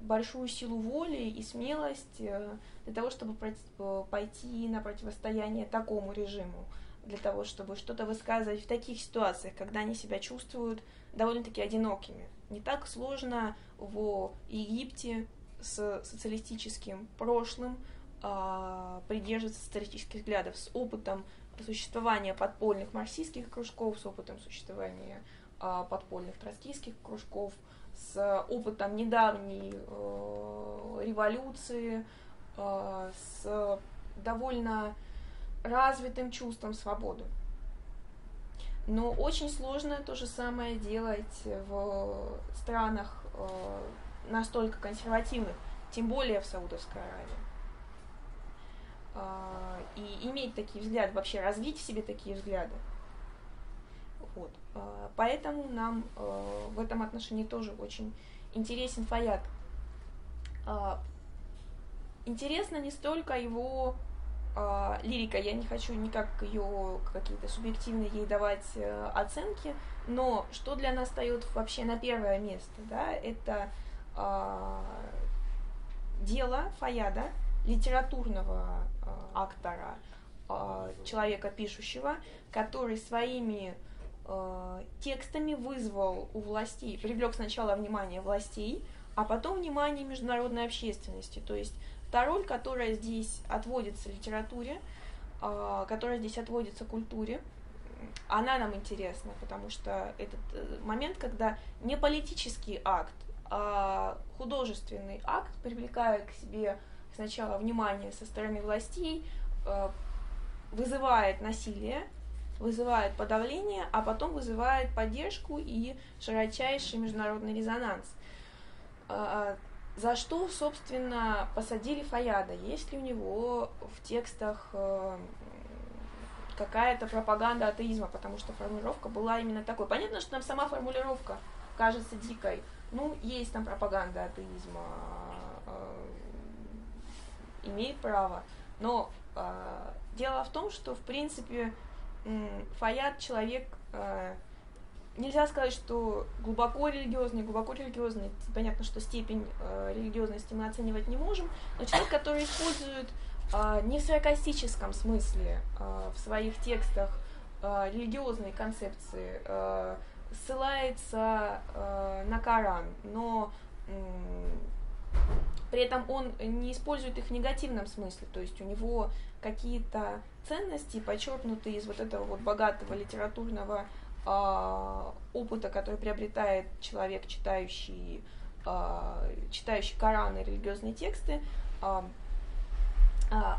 S2: большую силу воли и смелость э, для того, чтобы э, пойти на противостояние такому режиму, для того, чтобы что-то высказывать в таких ситуациях, когда они себя чувствуют довольно-таки одинокими. Не так сложно в Египте с социалистическим прошлым а, придерживаться социалистических взглядов, с опытом существования подпольных марксистских кружков, с опытом существования а, подпольных троцкийских кружков, с опытом недавней э, революции, э, с довольно развитым чувством свободы. Но очень сложно то же самое делать в странах э, настолько консервативных, тем более в Саудовской Аравии. Э, и иметь такие взгляды, вообще развить в себе такие взгляды. Вот. Э, поэтому нам э, в этом отношении тоже очень интересен Фаят. Э, интересно не столько его лирика, я не хочу никак ее какие-то субъективные ей давать оценки, но что для нас встает вообще на первое место, да, это дело Фаяда, литературного актора, э, человека пишущего, который своими э, текстами вызвал у властей, привлек сначала внимание властей, а потом внимание международной общественности. То есть та роль, которая здесь отводится литературе, э, которая здесь отводится культуре, она нам интересна, потому что этот э, момент, когда не политический акт, а художественный акт привлекает к себе сначала внимание со стороны властей, вызывает насилие, вызывает подавление, а потом вызывает поддержку и широчайший международный резонанс. А, за что, собственно, посадили Фаяда? Есть ли у него в текстах э, какая-то пропаганда атеизма? Потому что формулировка была именно такой. Понятно, что нам сама формулировка кажется дикой. Ну, есть там пропаганда атеизма, э, имеет право. Но э, дело в том, что, в принципе, Фаят человек, э, нельзя сказать, что глубоко религиозный, глубоко религиозный, понятно, что степень э, религиозности мы оценивать не можем, но человек, который использует э, не в саркастическом смысле э, в своих текстах э, религиозные концепции, э, ссылается э, на Коран, но э, при этом он не использует их в негативном смысле, то есть у него какие-то ценности, подчеркнутые из вот этого вот богатого литературного э, опыта, который приобретает человек, читающий, э, читающий Коран и религиозные тексты, э,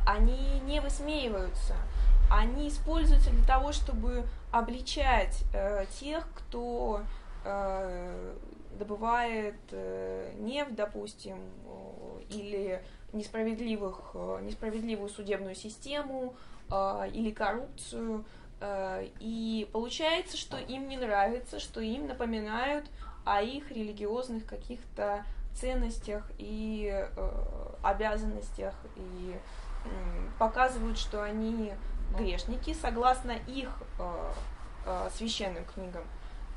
S2: они не высмеиваются, они используются для того, чтобы обличать э, тех, кто э, добывает э, нефть, допустим, или несправедливых, э, несправедливую судебную систему э, или коррупцию. Э, и получается, что им не нравится, что им напоминают о их религиозных каких-то ценностях и обязанностях, и показывают, что они грешники согласно их священным книгам,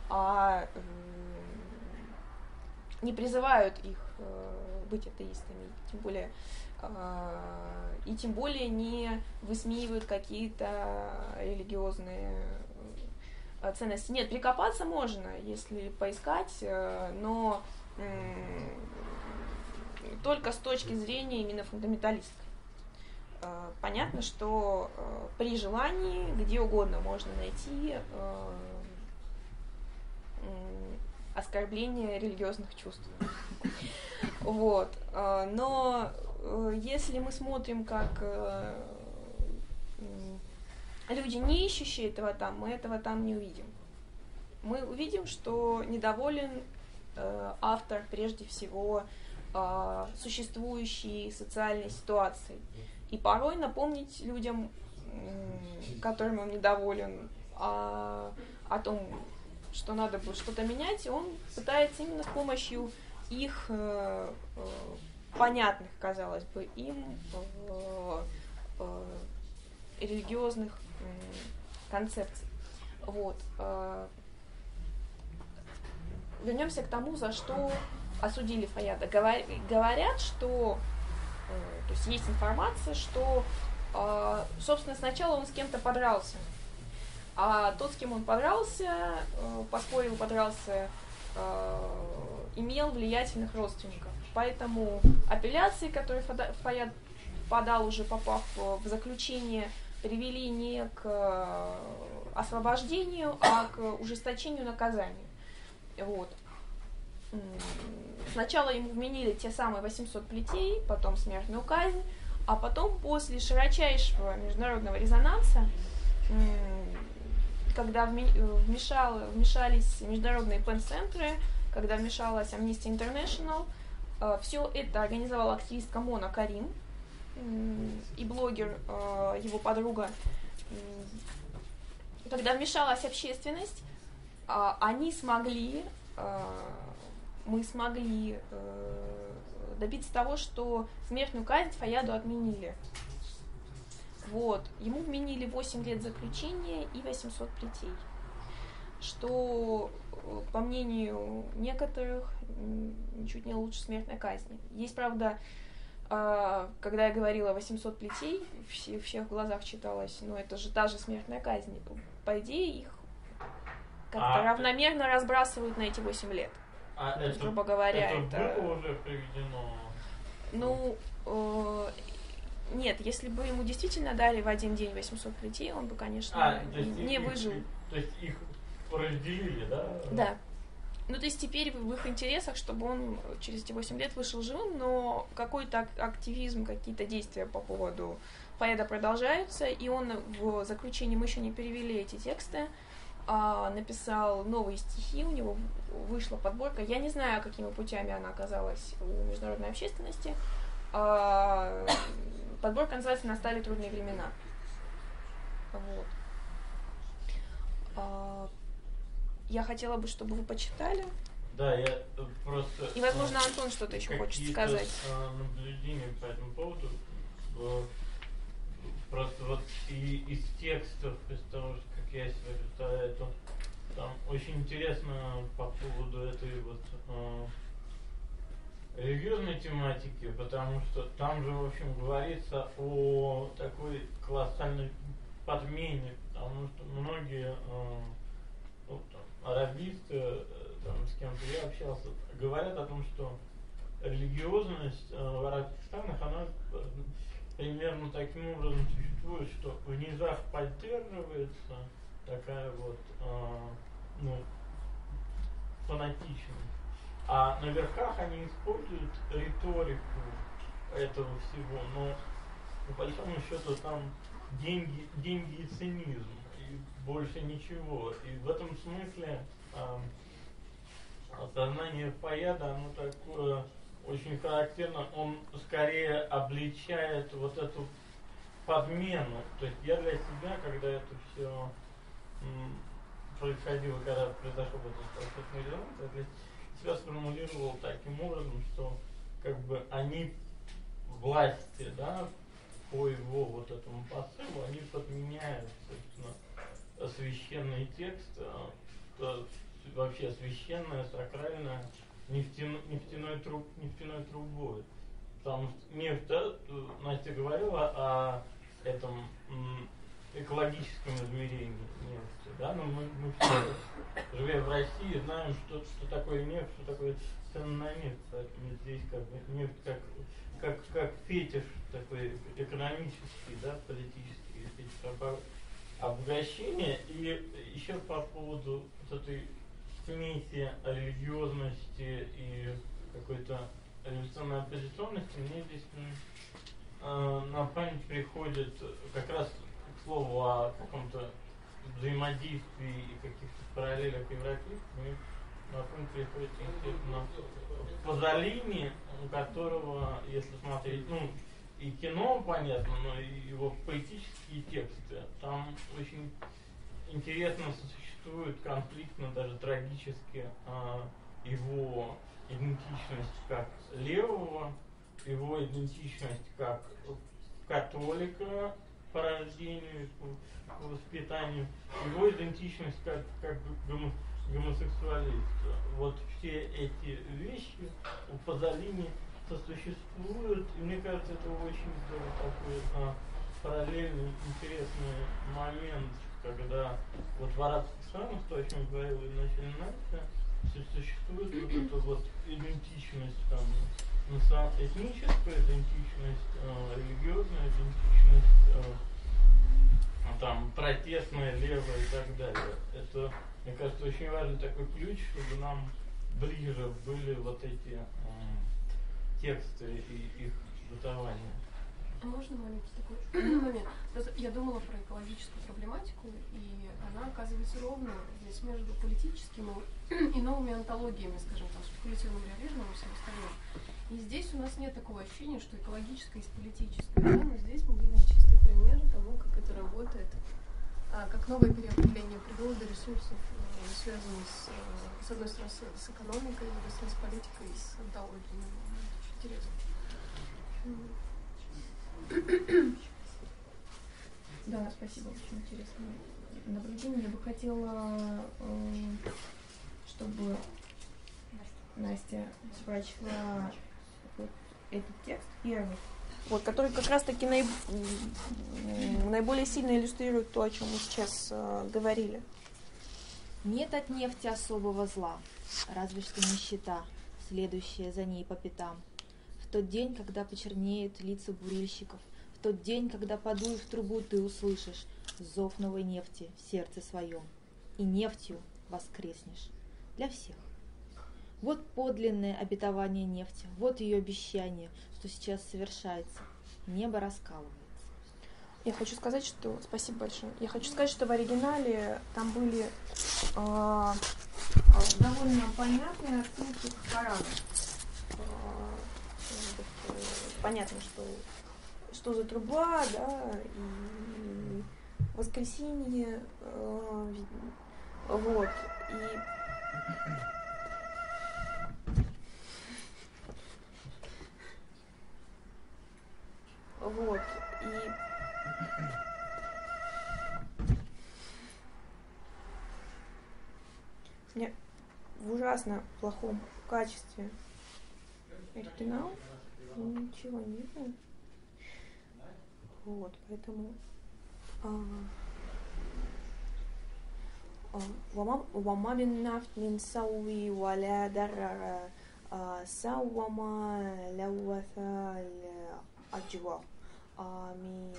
S2: а не призывают их быть атеистами, тем более а, и тем более не высмеивают какие-то религиозные а, ценности. Нет, прикопаться можно, если поискать, э, но только с точки зрения именно фундаменталистской. А, понятно, что э, при желании где угодно можно найти э, оскорбление религиозных чувств. Вот. А, но э, если мы смотрим, как э, люди, не ищущие этого там, мы этого там не увидим. Мы увидим, что недоволен э, автор прежде всего а, существующей социальной ситуацией. И порой напомнить людям, которым он недоволен, о, о том, что надо бы что-то менять, он пытается именно с помощью их э, э, понятных, казалось бы, им э, религиозных концепций. Вот. Вернемся к тому, за что осудили Фаяда. Говор, говорят, что, то есть есть информация, что, собственно, сначала он с кем-то подрался. А тот, с кем он подрался, поспорил, подрался имел влиятельных родственников. Поэтому апелляции, которые Фаяд подал уже попав в заключение, привели не к э, освобождению, а к ужесточению наказания. Вот. Сначала ему вменили те самые 800 плетей, потом смертную казнь, а потом после широчайшего международного резонанса, когда э, вмешал- вмешались международные пен-центры, когда вмешалась Amnesty International, все это организовала активистка Мона Карим и блогер, э, его подруга. Когда вмешалась общественность, а, они смогли, мы смогли э, добиться того, что смертную казнь Фаяду отменили. Вот. Ему вменили 8 лет заключения и 800 плетей. Что, э, по мнению некоторых, ничуть не лучше смертной казни. Есть, правда, а, когда я говорила 800 плетей, все, всех в глазах читалось, ну это же та же смертная казнь. По идее, их как-то
S1: А,
S2: равномерно разбрасывают на эти 8 лет.
S1: А
S2: есть,
S1: это,
S2: грубо говоря,
S1: это,
S2: это...
S1: было уже приведено?
S2: Ну, э, нет, если бы ему действительно дали в один день 800 плетей, он бы, конечно,
S1: А,
S2: не
S1: их-
S2: выжил.
S1: То есть их разделили, да?
S2: Да. Ну, то есть теперь в их интересах, чтобы он через эти 8 лет вышел живым, но какой-то ак- активизм, какие-то действия по поводу Фаеда продолжаются, и он в заключении, мы еще не перевели эти тексты, а, написал новые стихи, у него вышла подборка. Я не знаю, какими путями она оказалась у международной общественности. А, подборка называется «Настали трудные времена». Вот. А, я хотела бы, чтобы вы почитали.
S1: Да, я э, просто...
S2: И, возможно,
S1: э,
S2: Антон что-то еще хочет сказать.
S1: э, наблюдения по этому поводу. Просто вот и из текстов, из того, как я себе представляю, то там очень интересно по поводу этой вот э, религиозной тематики, потому что там же, в общем, говорится о такой колоссальной подмене, потому что многие э, там, арабисты, э, там, с кем-то я общался, говорят о том, что религиозность э, в арабских странах, она э, примерно таким образом существует, что в низах поддерживается такая вот ну, фанатичность, а на верхах они используют риторику этого всего, но по большому счету там деньги, деньги и цинизм, больше ничего. И в этом смысле э, сознание Фаяда, оно такое очень характерно, он скорее обличает вот эту подмену. То есть я для себя, когда это все происходило, когда произошел этот процессный резонанс, я для себя сформулировал таким образом, что как бы они власти, да, по его вот этому посылу, они подменяют, собственно, священный текст, а, э, вообще священное, сакральное, нефтяной, нефтяной, труб, нефтяной трубой. Потому что нефть, да, э, Настя говорила о этом экологическом измерении нефти, да, но мы, мы все, живя в России, знаем, что, что такое нефть, что такое цена на нефть, поэтому здесь как бы нефть как, как, как фетиш такой экономический, да, политический фетиш обогащения. И еще по поводу вот этой смеси религиозности и какой-то революционной оппозиционности, мне здесь э, на память приходит как раз к слову о каком-то взаимодействии и каких-то параллелях европейских, мне на память приходит, естественно, Пазолини, у которого, если смотреть, ну, и кино, понятно, но и его поэтические тексты, там очень интересно существует конфликтно, даже трагически, а, его идентичность как левого, его идентичность как католика по рождению, по воспитанию, его идентичность как, как гомо- гомосексуалиста. Вот все эти вещи у Пазолини сосуществуют, и мне кажется, это очень здорово такой а, параллельный интересный момент, когда вот в арабских странах, то, о чем говорила изначально Настя, су- существует вот эта вот идентичность там, национ- этническая идентичность, э, религиозная идентичность, э, там протестная, левая и так далее. Это мне кажется, очень важный такой ключ, чтобы нам ближе были вот эти тексты и их бытование.
S8: А можно маленький такой момент? Просто я думала про экологическую проблематику, и она оказывается ровно здесь между политическим и новыми антологиями, скажем так, спекулятивным реализмом и всем остальным. И здесь у нас нет такого ощущения, что экологическое есть политическое, да? но здесь мы видим чистый пример того, как это работает, а, как новое переопределение природы, ресурсов, э, связано с, э, с одной стороны, с, экономикой, с политикой, и с антологией. Интересно.
S2: Да, спасибо, очень интересное наблюдение. Я бы хотела, э, чтобы Настя прочла вот этот текст первый. Вот, который как раз-таки наиб- наиболее сильно иллюстрирует то, о чем мы сейчас э, говорили.
S9: Нет от нефти особого зла, разве что нищета, следующая за ней по пятам. Тот день, когда почернеют лица бурильщиков, в тот день, когда подуй в трубу, ты услышишь зов новой нефти в сердце своем, и нефтью воскреснешь для всех. Вот подлинное обетование нефти, вот ее обещание, что сейчас совершается. Небо раскалывается.
S2: Я хочу сказать, что... Спасибо большое. Я хочу сказать, что в оригинале там были а, довольно понятные отсылки к Корану. Понятно, что что за труба, да, и воскресенье, э, вот, и вот, и Мне в ужасно плохом качестве оригинал Ничего не видно. Вот, поэтому... а, а, وما وما بالنفط من سوي ولا درر آه، سوى ما لوث الأجواء آه، من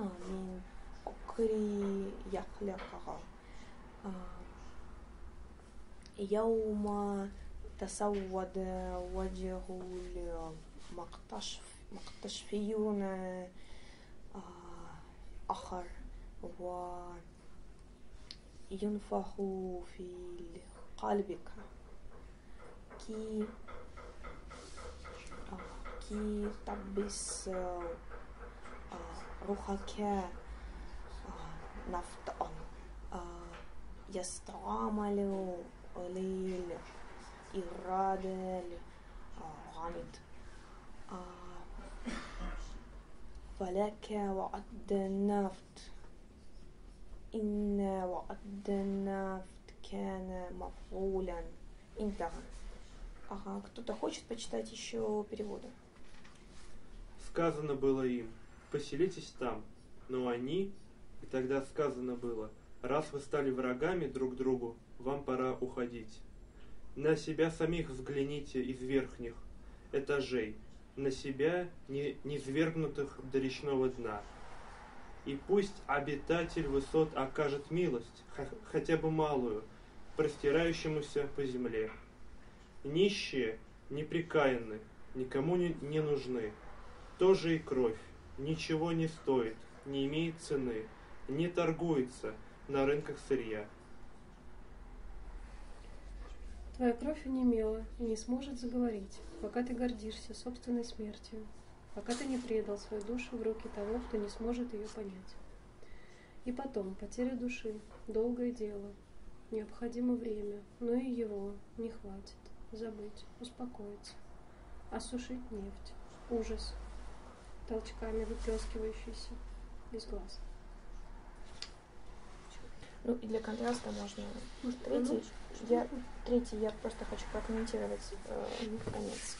S2: آه، من أكري يخلقها آه، يوم تسود وجهه مقتشفيون آه، آخر و ينفخ في قلبك. كي آه، كي تبس آه، روحك نفط يستعمل قليل Иррадель, Ганит, Фаляке а, Вадданафт, Инна Вадданафт Кена Мафулян, Интах. Ага, кто-то хочет почитать еще переводы?
S6: Сказано было им, поселитесь там, но они, и тогда сказано было, раз вы стали врагами друг другу, вам пора уходить. На себя самих взгляните из верхних этажей, на себя, не низвергнутых до речного дна. И пусть обитатель высот окажет милость, хотя бы малую, простирающемуся по земле. Нищие неприкаянны, никому не, не нужны. Тоже и кровь ничего не стоит, не имеет цены, не торгуется на рынках сырья.
S8: Твоя кровь онемела и не сможет заговорить, пока ты гордишься собственной смертью, пока ты не предал свою душу в руки того, кто не сможет ее понять. И потом, потеря души, долгое дело, необходимо время, но и его не хватит. Забыть, успокоиться, осушить нефть, ужас, толчками выплескивающийся из глаз.
S2: Ну и для контраста можно третий. Я, третий я просто хочу прокомментировать э, конец.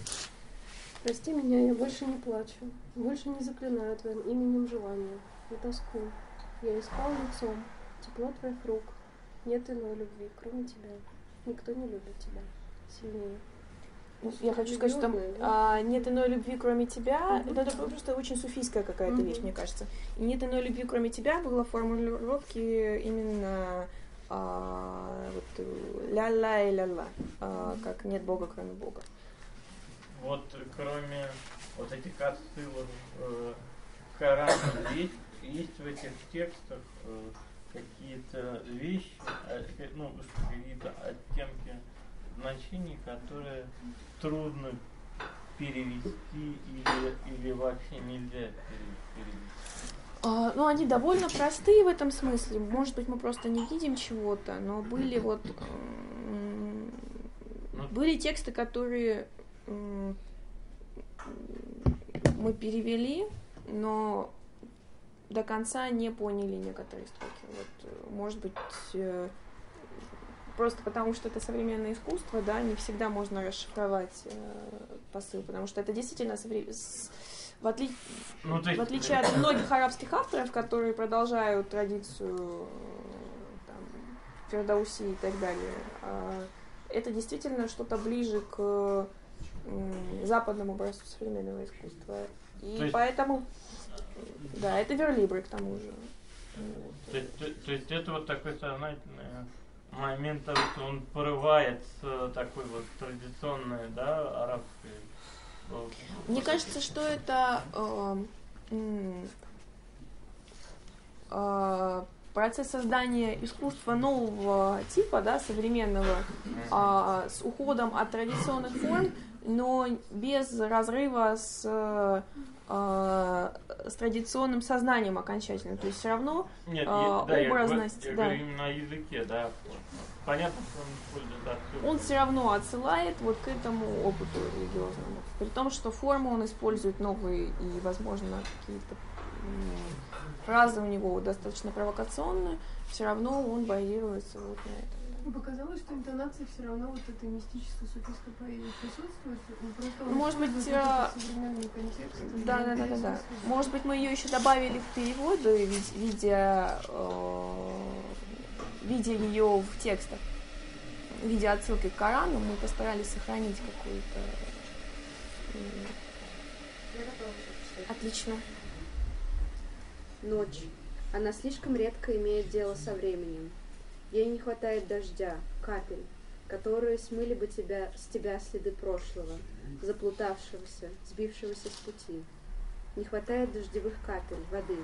S8: Прости меня, я больше не плачу, больше не заклинаю твоим именем желания и тоску. Я искал лицом тепло твоих рук. Нет иной любви, кроме тебя. Никто не любит тебя сильнее.
S2: Ну, Я хочу сказать, что там а, нет иной любви, кроме тебя.
S8: Мгм.
S2: Это, просто очень суфийская какая-то
S8: Мгм.
S2: вещь, мне кажется. И нет иной любви, кроме тебя, была формулировки именно а, э, ля-ля и ля-ля, а, как нет Бога, кроме Бога.
S1: Вот кроме вот этих отсылок э, к Корану, есть, есть в этих текстах э, какие-то вещи, э, э, ну, какие-то оттенки значений, которые трудно перевести или, или вообще нельзя пере- перевести.
S2: А, ну, они довольно простые в этом смысле. Может быть, мы просто не видим чего-то, но были вот
S1: Ну,
S2: были тексты, которые мы перевели, но до конца не поняли некоторые строки. Вот, может быть, э, просто потому что это современное искусство, да, не всегда можно расшифровать э, посыл, потому что это действительно совре- с- в, отли-
S1: Ну, есть-
S2: в отличие от многих арабских авторов, которые продолжают традицию э, там, Фердауси и так далее, а, это действительно что-то ближе к западному образцу современного искусства. И
S1: есть-
S2: поэтому, да, это верлибры к тому же.
S1: То есть, то, то есть это вот такой сознательный момент, он порывает с такой вот традиционной, да, арабской.
S2: Мне кажется, что это э, э, процесс создания искусства нового типа, да, современного, а, с уходом от традиционных форм, но без разрыва с, э, с традиционным сознанием окончательно. То есть все равно
S1: Нет,
S2: а,
S1: я, да, я
S2: образность,
S1: я,
S2: да.
S1: говорю именно о языке, да. Понятно, что он использует отсылки.
S2: он все равно отсылает вот к этому опыту религиозному. При том, что форму он использует новые и, возможно, какие-то фразы у него достаточно провокационные, все равно он базируется вот на этом.
S8: Ну, Показалось, что интонация все равно вот этой мистической суфийской поэзии присутствует. ну, Просто он
S2: может быть, а,
S8: какой-то современный контекст.
S2: Да, да, да, да, да. Может быть, мы ее еще добавили в переводы, вид- видя, э, видя ее в текстах, видя отсылки к Корану, мы постарались сохранить какую-то. Отлично.
S10: Ночь. Она слишком редко имеет дело со временем. Ей не хватает дождя, капель, которые смыли бы тебя, с тебя следы прошлого, заплутавшегося, сбившегося с пути. Не хватает дождевых капель, воды,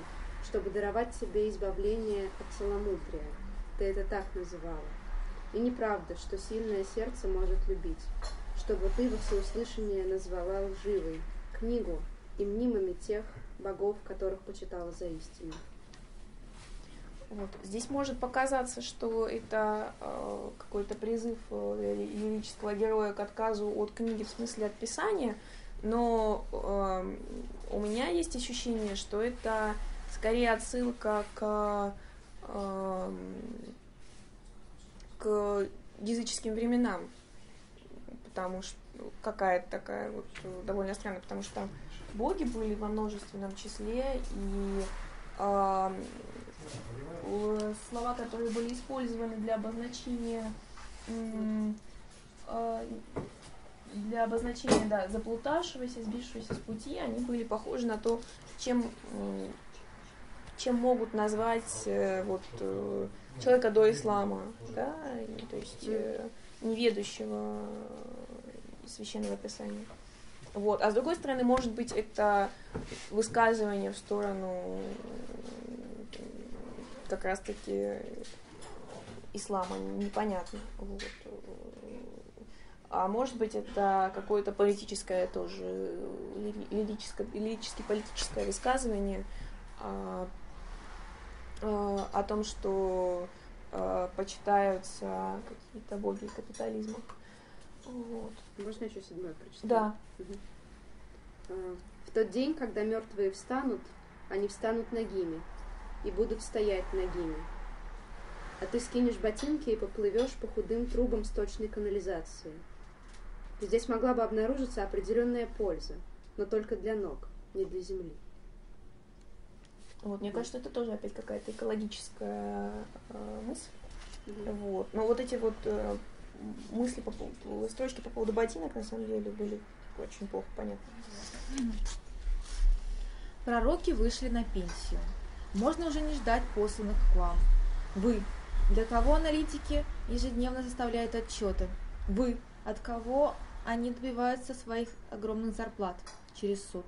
S10: чтобы даровать себе избавление от целомудрия. Ты это так называла. И неправда, что сильное сердце может любить, чтобы ты во всеуслышание назвала лживой книгу и мнимыми тех богов, которых почитала за истину.
S2: Вот. Здесь может показаться, что это э, какой-то призыв э, героя к отказу от книги в смысле от писания, но э, у меня есть ощущение, что это скорее отсылка к, к языческим временам, потому что какая-то такая вот э, довольно странная, потому что там боги были во множественном числе и э, слова, которые были использованы для обозначения э, для обозначения, да, заплутавшегося, сбившегося с пути, они были похожи на то, чем, чем могут назвать э, вот, э, человека до ислама, да, то есть э, неведущего священного писания. Вот. А с другой стороны, может быть, это высказывание в сторону как раз-таки ислама, непонятно. Вот. А может быть, это какое-то политическое тоже, ли- лирическое, лирически политическое высказывание а, о том, что а, почитаются какие-то боги капитализма. Вот.
S10: Можно еще седьмой прочитать?
S2: Да.
S10: А, В тот день, когда мертвые встанут, они встанут нагими и будут стоять нагими. А ты скинешь ботинки и поплывешь по худым трубам сточной канализации. Здесь могла бы обнаружиться определенная польза, но только для ног, не для земли.
S2: Вот, мне кажется, это тоже опять какая-то экологическая э, мысль.
S10: Мгм.
S2: Вот. Но вот эти вот э, мысли по поводу, строчки по поводу ботинок, на самом деле, были очень плохо понятны.
S9: Пророки вышли на пенсию. Можно уже не ждать посланных к вам. Вы, Для кого аналитики ежедневно составляют отчеты? Вы. От кого они добиваются своих огромных зарплат? Через суд.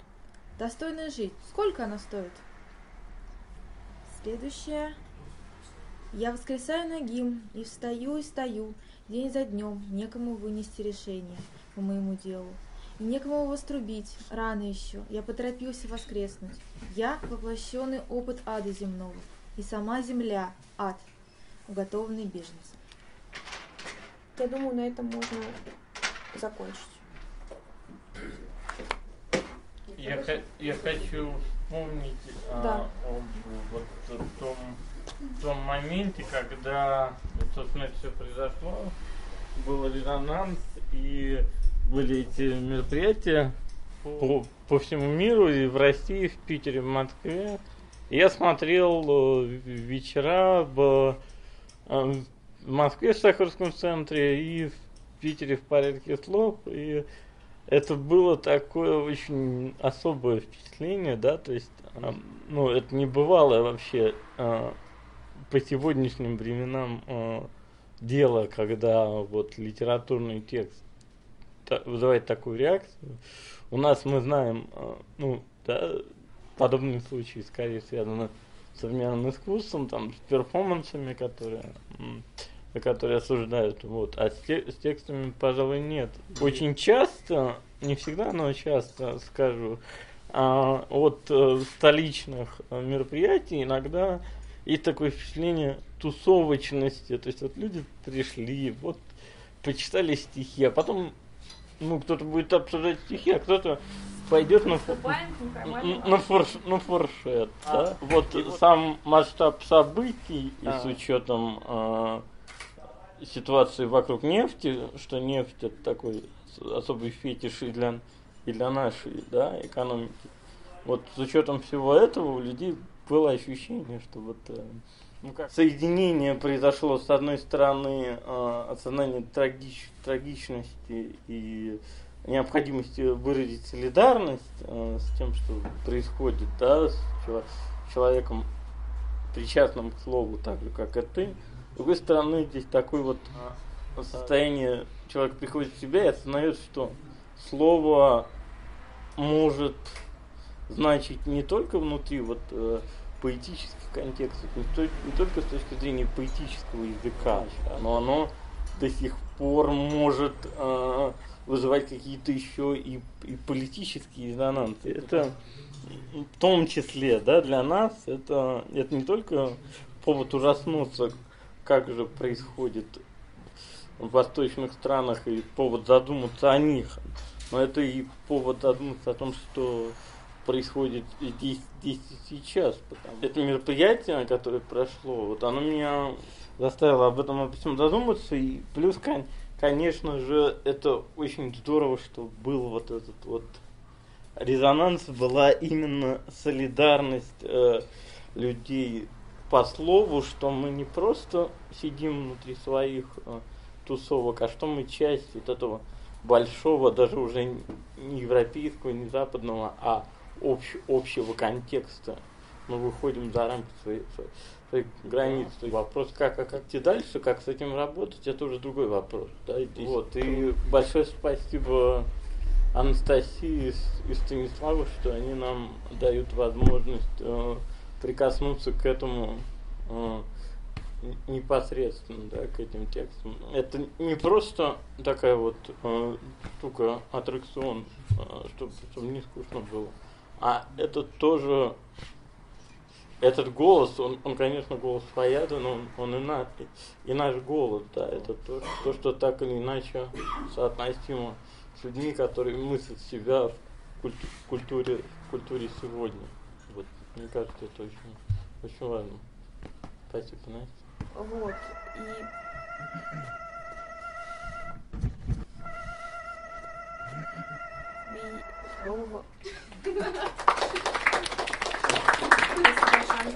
S9: Достойная жизнь. Сколько она стоит? Следующее. Я воскресаю ногим и встаю и стою, день за днем, некому вынести решение по моему делу. И некому его струбить, рано еще, я поторопился воскреснуть. Я воплощенный опыт ада земного, и сама земля, ад, уготованный беженцам.
S2: Я думаю, на этом можно закончить.
S1: Я, я хочу вспомнить а,
S2: Да.
S1: об вот том, том моменте, когда, собственно, все произошло, был резонанс и были эти мероприятия по, по всему миру, и в России, в Питере, в Москве. И я смотрел э, вечера в, э, в Москве в Сахарском центре и в Питере в порядке слов. И это было такое очень особое впечатление, да, то есть, а, ну, это не бывало вообще а, по сегодняшним временам а, дело, когда вот литературный текст вызывает такую реакцию. У нас мы знаем, ну, да, подобные случаи скорее связаны с современным искусством, там, с перформансами, которые которые осуждают, вот, а с, те- с текстами, пожалуй, нет. Очень часто, не всегда, но часто, скажу, а, от э, столичных э, мероприятий иногда есть такое впечатление тусовочности, то есть вот люди пришли, вот, почитали стихи, а потом, ну, кто-то будет обсуждать стихи, а кто-то пойдет на, фу- на, форш, на форшет, да? Вот сам масштаб событий и с учетом э, ситуации вокруг нефти, что нефть это такой особый фетиш и для, и для нашей да, экономики. Вот с учетом всего этого у людей было ощущение, что вот э, ну как соединение произошло с одной стороны э, осознание трагич, трагичности и необходимости выразить солидарность э, с тем, что происходит, да, с чело- человеком, причастным к слову, так же, как и ты. С другой стороны, здесь такое вот э, состояние, человек приходит в себя и осознает, что слово может значить не только внутри вот э, поэтических контекстов, не, то- не только с точки зрения поэтического языка, но оно до сих пор может э, вызывать какие-то еще и, и политические резонансы. Это в том числе, да, для нас это, это не только повод ужаснуться, как же происходит в восточных странах, и повод задуматься о них, но это и повод задуматься о том, что происходит здесь, здесь и сейчас. Это мероприятие, которое прошло, вот оно меня заставило об этом обо всем задуматься, и плюс, кон- конечно же, это очень здорово, что был вот этот вот резонанс, была именно солидарность э, людей по слову, что мы не просто сидим внутри своих э, тусовок, а что мы часть вот этого большого, даже уже не европейского, не западного, а общ- общего контекста. Мы выходим за рамки своих, своих- своих границ. То есть вопрос, как, а как идти дальше, как с этим работать, это уже другой вопрос. Да? Здесь- вот. И большое спасибо Анастасии и Станиславу, что они нам дают возможность э, прикоснуться к этому э, непосредственно, да, к этим текстам. Это не просто такая вот э, штука, аттракцион, э, чтобы, чтобы не скучно было, а это тоже этот голос, он, он конечно, голос Фаяда, но он, он и, на- и наш голос, да, это то, то, что так или иначе соотносимо с людьми, которые мыслят себя в культу- культуре, культуре сегодня. Мне кажется, это очень, очень важно. Спасибо, Настя.
S2: Вот. И И снова.
S8: Всем